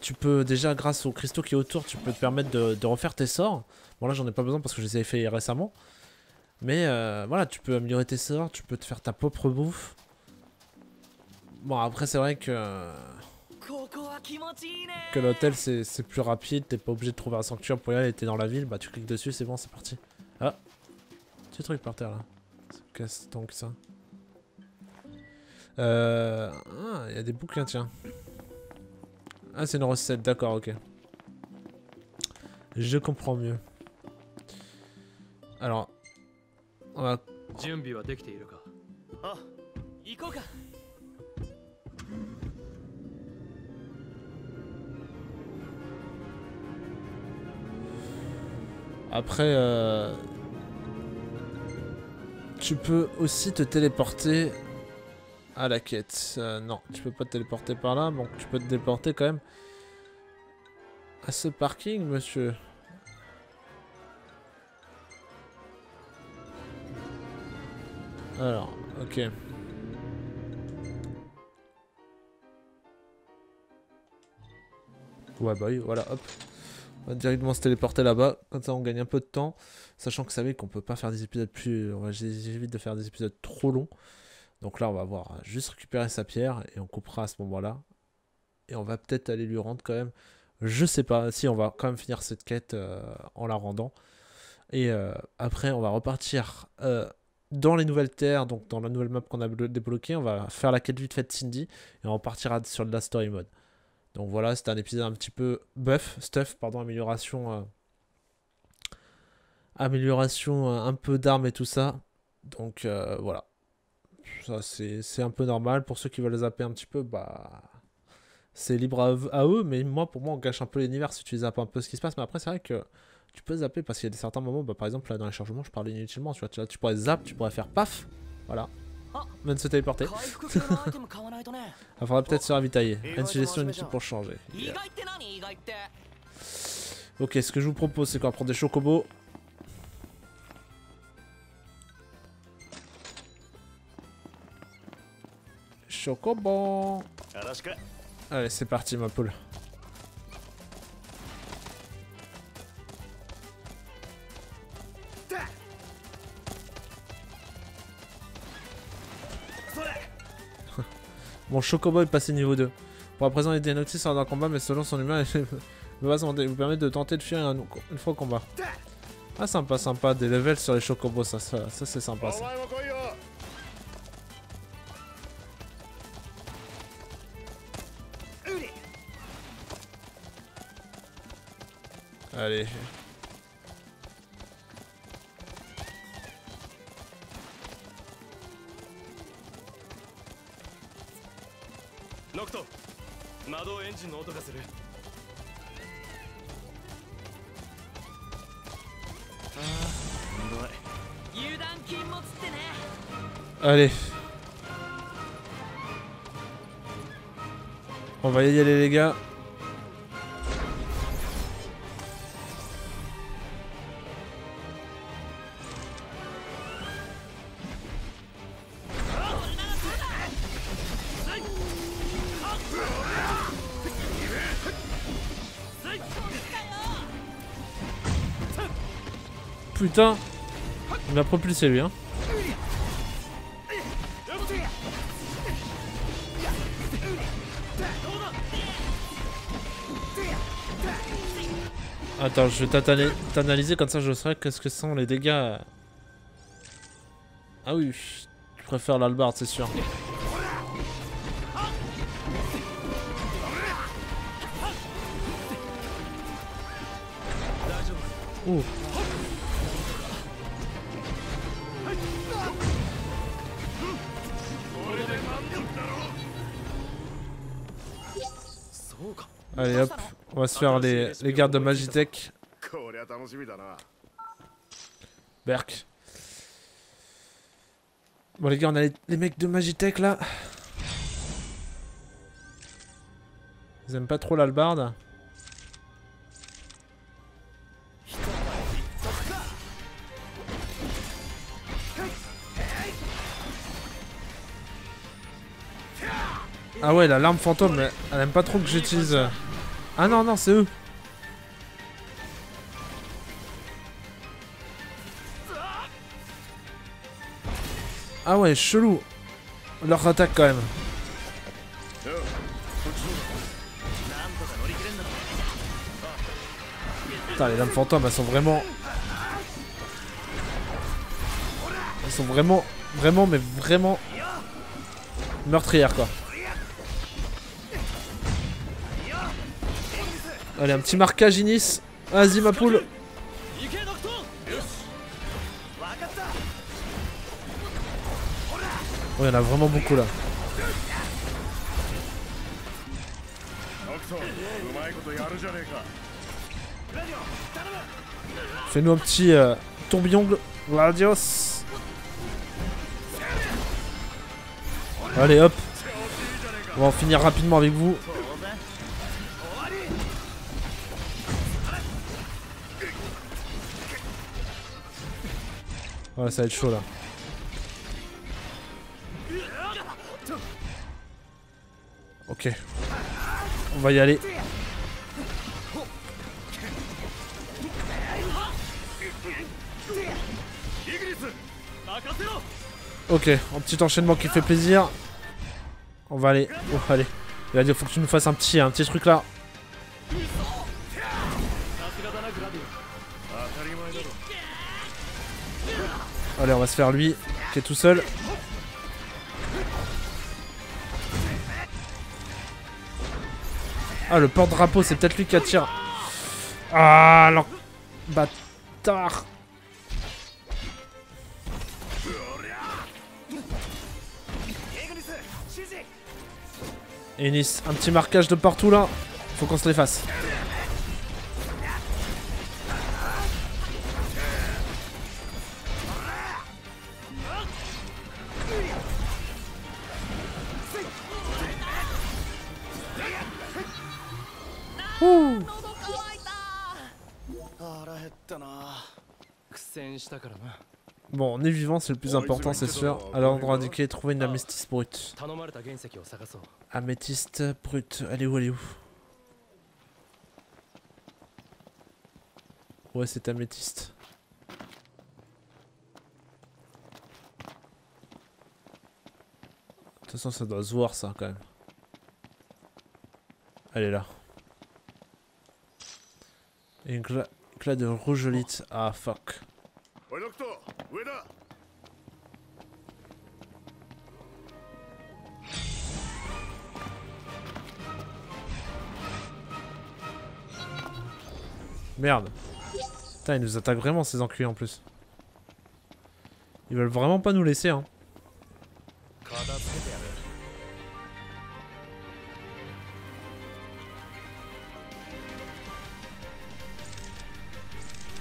Tu peux déjà, grâce aux cristaux qui est autour, tu peux te permettre de, refaire tes sorts. Bon là j'en ai pas besoin parce que je les ai fait récemment. Mais euh, voilà, tu peux améliorer tes sorts, tu peux te faire ta propre bouffe. Bon, après, c'est vrai que. Que l'hôtel c'est plus rapide, t'es pas obligé de trouver un sanctuaire pour y aller, t'es dans la ville, bah tu cliques dessus, c'est bon, c'est parti. Ah Petit truc par terre là. Qu'est-ce donc ça Euh. Ah, il y a des bouquins, tiens. Ah, c'est une recette, d'accord, ok. Je comprends mieux. Alors, は準備はできているかあ行こうかあ p r é s euh, tu peux aussi te téléporter à la quête. Euh, non, tu peux pas te téléporter par là, donc tu peux te téléporter quand même à ce parking, monsieur. Alors, ok. Ouais, bah voilà, hop. On va directement se téléporter là-bas, comme ça on gagne un peu de temps. Sachant que vous savez qu'on peut pas faire des épisodes plus... On va j'évite de faire des épisodes trop longs. Donc là on va voir juste récupérer sa pierre et on coupera à ce moment-là. Et on va peut-être aller lui rendre quand même... Je sais pas, si on va quand même finir cette quête euh, en la rendant. Et euh, après on va repartir euh, dans les nouvelles terres, donc dans la nouvelle map qu'on a débloquée. On va faire la quête vite faite Cindy et on repartira sur de la story mode. Donc voilà, c'était un épisode un petit peu buff, stuff, pardon, amélioration. euh, amélioration euh, un peu d'armes et tout ça. Donc euh, voilà. Ça c'est c'est un peu normal. Pour ceux qui veulent zapper un petit peu, bah. C'est libre à, à eux, mais moi, pour moi, on gâche un peu l'univers si tu zappes un peu ce qui se passe. Mais après, c'est vrai que tu peux zapper parce qu'il y a des certains moments, bah, par exemple là dans les chargements, je parlais inutilement, tu vois, tu, là, tu pourrais zapper, tu pourrais faire paf, voilà, même se téléporter. Il faudra peut-être se ravitailler. Une suggestion inutile pour changer. Ok, ce que je vous propose, c'est qu'on prendre des chocobos. Chocobo. Allez, c'est parti, ma poule. Bon, Chocobo est passé niveau 2. Pour à présent, il est notices lors d'un combat, mais selon son humeur, le base vous permet de tenter de fuir une, une fois au combat. Ah, sympa, sympa, des levels sur les Chocobos, ça, ça, c'est sympa. Allez, ジンの音がする油断禁物ってね Allez. On va y aller les gars. Putain Il m'a propulsé lui hein. Attends, je vais t'analyser comme ça je saurai qu'est-ce que sont les dégâts. Ah oui, je préfère l'albarde, c'est sûr. Ouh. Allez hop, on va se faire les, les gardes de Magitech. Berk. Bon les gars, on a les, mecs de Magitech là. Ils aiment pas trop l'albarde. Ah ouais, la larme fantôme, elle, elle aime pas trop que j'utilise ah non, non, c'est eux. Ah ouais, chelou. Leur attaque quand même. Putain, les lames fantômes, elles sont vraiment... Elles sont vraiment, vraiment, mais vraiment... Meurtrières, quoi. Allez, un petit marquage Inis. Vas-y, ma poule. Oh, il y en a vraiment beaucoup là. Fais-nous un petit euh, tourbillon Gladios. Allez hop. On va en finir rapidement avec vous. Ouais, ça va être chaud là. Ok. On va y aller. Ok, un petit enchaînement qui fait plaisir. On va aller. Oh, allez. Il va dire faut que tu nous fasses un petit, un petit truc là. Allez, on va se faire lui qui est tout seul. Ah, le porte-drapeau, c'est peut-être lui qui attire. Ah, alors. Bâtard. Ennis, un petit marquage de partout là. Faut qu'on se les fasse. Bon, on est vivant, c'est le plus important, c'est sûr. Alors, l'endroit indiqué, trouver une ah. améthyste brute. Améthyste brute, elle est où, elle est où? Ouais, c'est améthyste. De toute façon, ça doit se voir, ça, quand même. Elle est là. Une cla, de rougeolite. Ah, fuck. Docteur, Ueda Merde. Putain, ils nous attaquent vraiment ces enculés en plus. Ils veulent vraiment pas nous laisser, hein.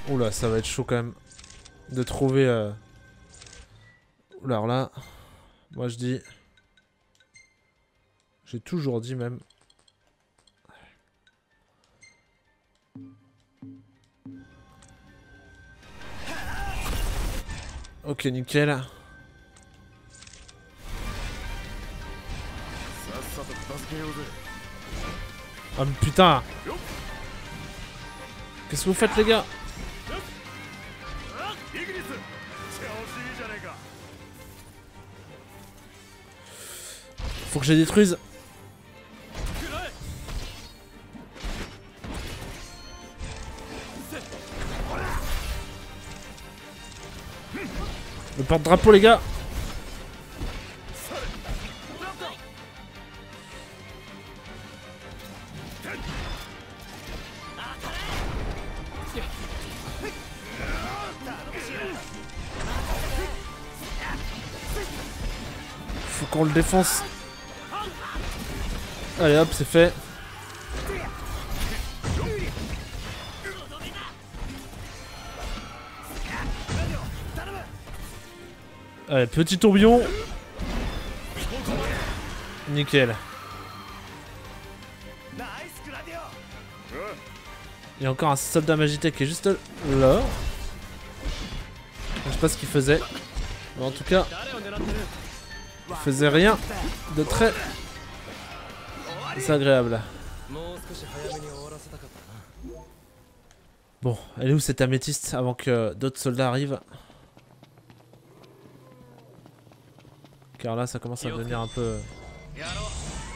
Oula, ça va être chaud quand même de trouver... Euh... Alors là, moi je dis... J'ai toujours dit même... Ok, nickel. Ah putain Qu'est-ce que vous faites les gars? Je détruise. Le porte-drapeau les gars Faut qu'on le défonce. Allez hop, c'est fait. Allez, petit tourbillon. Nickel. Il y a encore un soldat magitech qui est juste là. Je sais pas ce qu'il faisait. Mais en tout cas, il faisait rien de très agréable. Bon, elle est où cette améthyste avant que d'autres soldats arrivent Car là, ça commence à devenir un peu...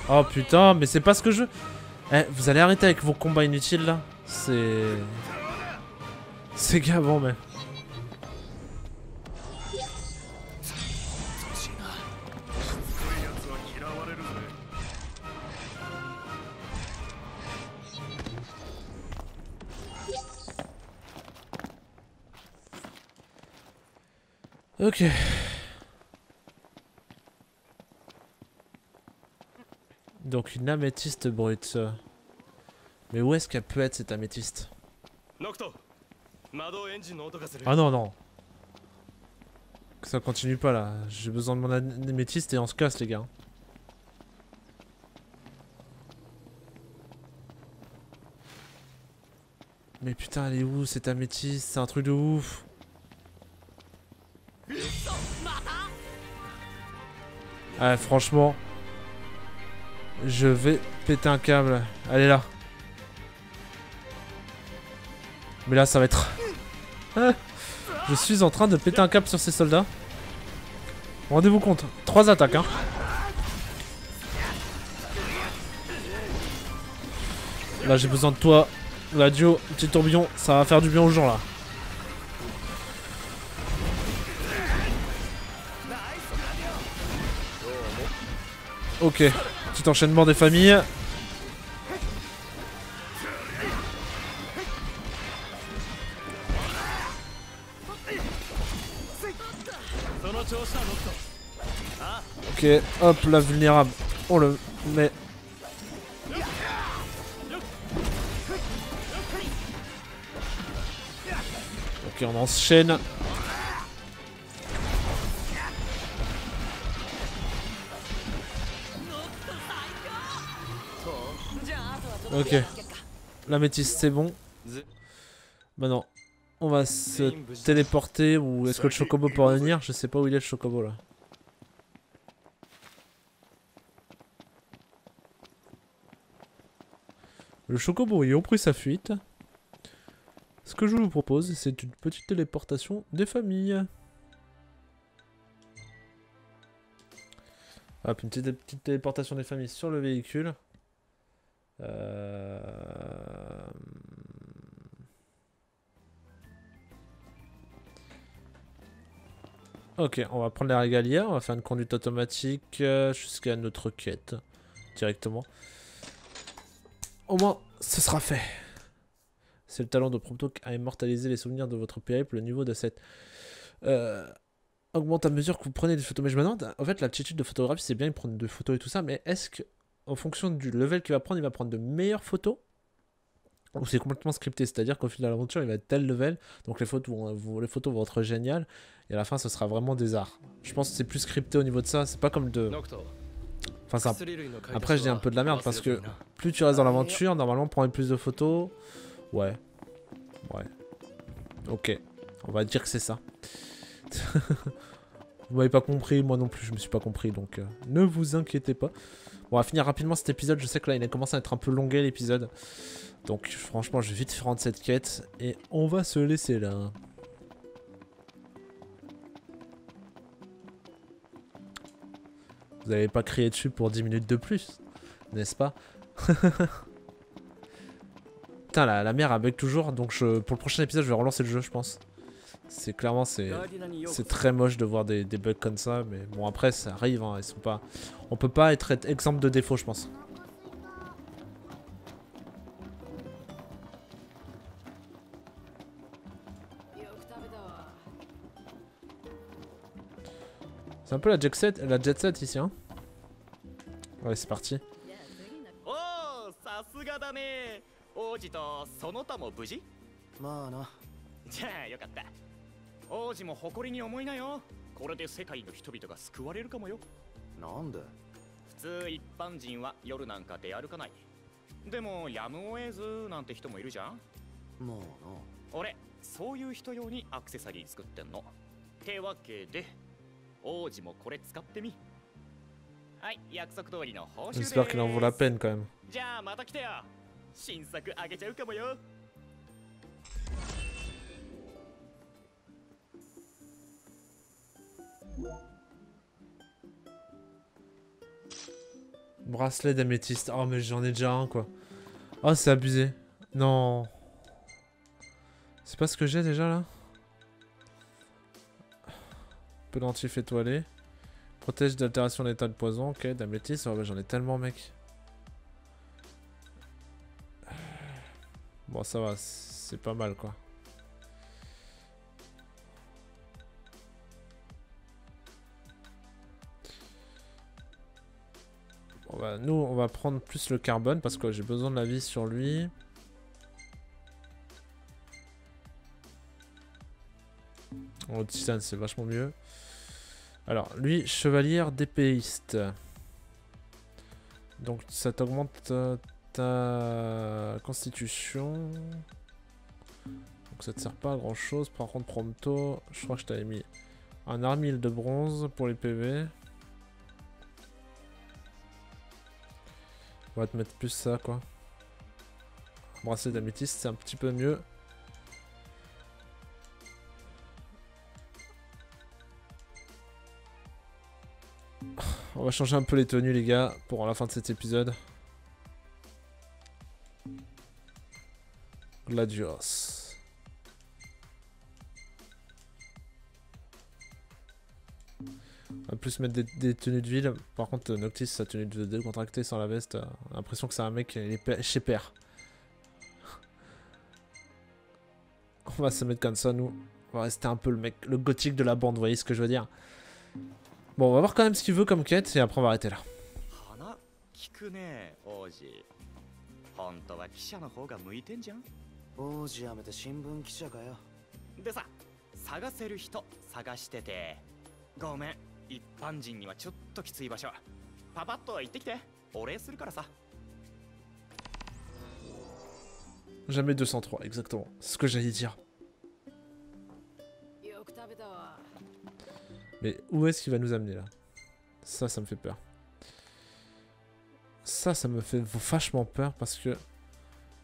Oh putain, mais c'est pas ce que je... Eh, vous allez arrêter avec vos combats inutiles là C'est... C'est gavant, mais... Ok. Donc une améthyste brute. Mais où est-ce qu'elle peut être cette améthyste? Ah non, non. Que ça continue pas là. J'ai besoin de mon améthyste et on se casse les gars. Mais putain, elle est où cette améthyste? C'est un truc de ouf. Ah, franchement. Je vais péter un câble. Allez là. Mais là, ça va être... Ah, je suis en train de péter un câble sur ces soldats. Rendez-vous compte. Trois attaques, hein. Là, j'ai besoin de toi. La duo, petit tourbillon, ça va faire du bien aux gens, là. Ok, petit enchaînement des familles. Ok, hop, la vulnérable. On le met. Ok, on enchaîne. Ok. La métisse, c'est bon. Maintenant, on va se téléporter. Ou est-ce que le chocobo peut revenir? Je sais pas où il est le chocobo là. Le chocobo ayant pris sa fuite, ce que je vous propose, c'est une petite téléportation des familles. Hop, une petite, petite téléportation des familles sur le véhicule. Euh... Ok, on va prendre les régalières, on va faire une conduite automatique euh, jusqu'à notre quête directement. Au moins, ce sera fait. C'est le talent de Prompto à immortaliser les souvenirs de votre périple. Le niveau de cette... Euh, augmente à mesure que vous prenez des photos. Mais je me demande, en fait, l'aptitude de photographie, c'est bien, il prend de photos et tout ça, mais est-ce que, en fonction du level qu'il va prendre, il va prendre de meilleures photos ou c'est complètement scripté, c'est-à-dire qu'au fil de l'aventure, il va être tel level, donc les photos, vont, les photos vont être géniales, et à la fin, ce sera vraiment des arts. Je pense que c'est plus scripté au niveau de ça, c'est pas comme de... Enfin, ça... Après, je dis un peu de la merde, parce que plus tu restes dans l'aventure, normalement, prendre plus de photos... Ouais. Ouais. Ok. On va dire que c'est ça. vous m'avez pas compris, moi non plus, je me suis pas compris, donc euh, ne vous inquiétez pas. On va finir rapidement cet épisode, je sais que là, il a commencé à être un peu longué, l'épisode. Donc franchement, je vais vite faire de cette quête et on va se laisser là. Vous n'avez pas crié dessus pour 10 minutes de plus, n'est-ce pas? Putain, la, la mer bug toujours, donc je, pour le prochain épisode, je vais relancer le jeu, je pense. C'est clairement, c'est très moche de voir des, bugs comme ça, mais bon après ça arrive, hein, ils sont pas... On peut pas être, exemple de défaut je pense. C'est un peu la jet set, la jet ici hein. Ouais c'est parti. Oh, 王子も誇りに思いなよ。これで世界の人々が救われるかもよ。なんで？普通一般人は夜なんか出歩かない。でもやむを得ずなんて人もいるじゃん。もうな。俺そういう人用にアクセサリー作ってんの。ってわけで王子もこれ使ってみ。はい約束通りの報酬です。J'espère じゃあまた来てよ。新作あげちゃうかもよ。Bracelet d'améthyste. Oh mais j'en ai déjà un quoi. Oh c'est abusé. Non. C'est pas ce que j'ai déjà là? Pendentif étoilé. Protège d'altération d'état de poison. Ok, d'améthyste. Oh, bah, J'en ai tellement, mec. Bon, ça va. C'est pas mal, quoi. Bah, nous, on va prendre plus le carbone parce que j'ai besoin de la vie sur lui. En titane, c'est vachement mieux. Alors, lui, chevalier d'épéiste. Donc, ça t'augmente euh, ta constitution. Donc, ça te sert pas à grand chose. Par contre, Prompto, je crois que je t'avais mis un armile de bronze pour les PV. On va te mettre plus ça, quoi. Bracelet d'améthyste, c'est un petit peu mieux. On va changer un peu les tenues, les gars, pour la fin de cet épisode. Gladios. plus mettre des, des tenues de ville. Par contre, Noctis, sa tenue de décontractée sans la veste, euh, on a l'impression que c'est un mec il est pa- chez père. On va se mettre comme ça, nous. On va rester un peu le mec, le gothique de la bande, vous voyez ce que je veux dire Bon, on va voir quand même ce qu'il veut comme quête et après on va arrêter là. 花聞くね王子本当は記者の方が向いてんじゃん王子辞めて新聞記者かよでさ探せる人探しててごめん 一般人にはちょっときつい場所パパッと行ってきてお礼するからさ Jamais 203, exactement. C'est ce que j'allais dire. よく食べたわ Mais où est-ce qu'il va nous amener là Ça, ça me fait peur. Ça, ça me fait vachement peur parce que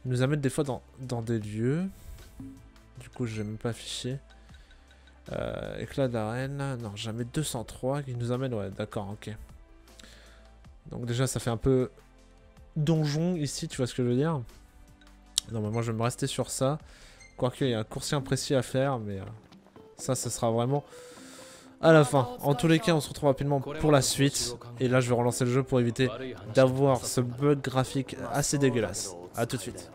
il nous amène des fois dans, dans des lieux. Du coup, je vais même pas afficher. Euh, éclat d'arène. Non, jamais 203 qui nous amène. Ouais, d'accord, ok. Donc, déjà, ça fait un peu donjon ici, tu vois ce que je veux dire? Moi, je vais me rester sur ça. Quoique, il y a un coursier imprécis à faire, mais euh, ça, ça sera vraiment à la fin. En tous les cas, on se retrouve rapidement pour la suite. Et là, je vais relancer le jeu pour éviter d'avoir ce bug graphique assez dégueulasse. A tout de suite.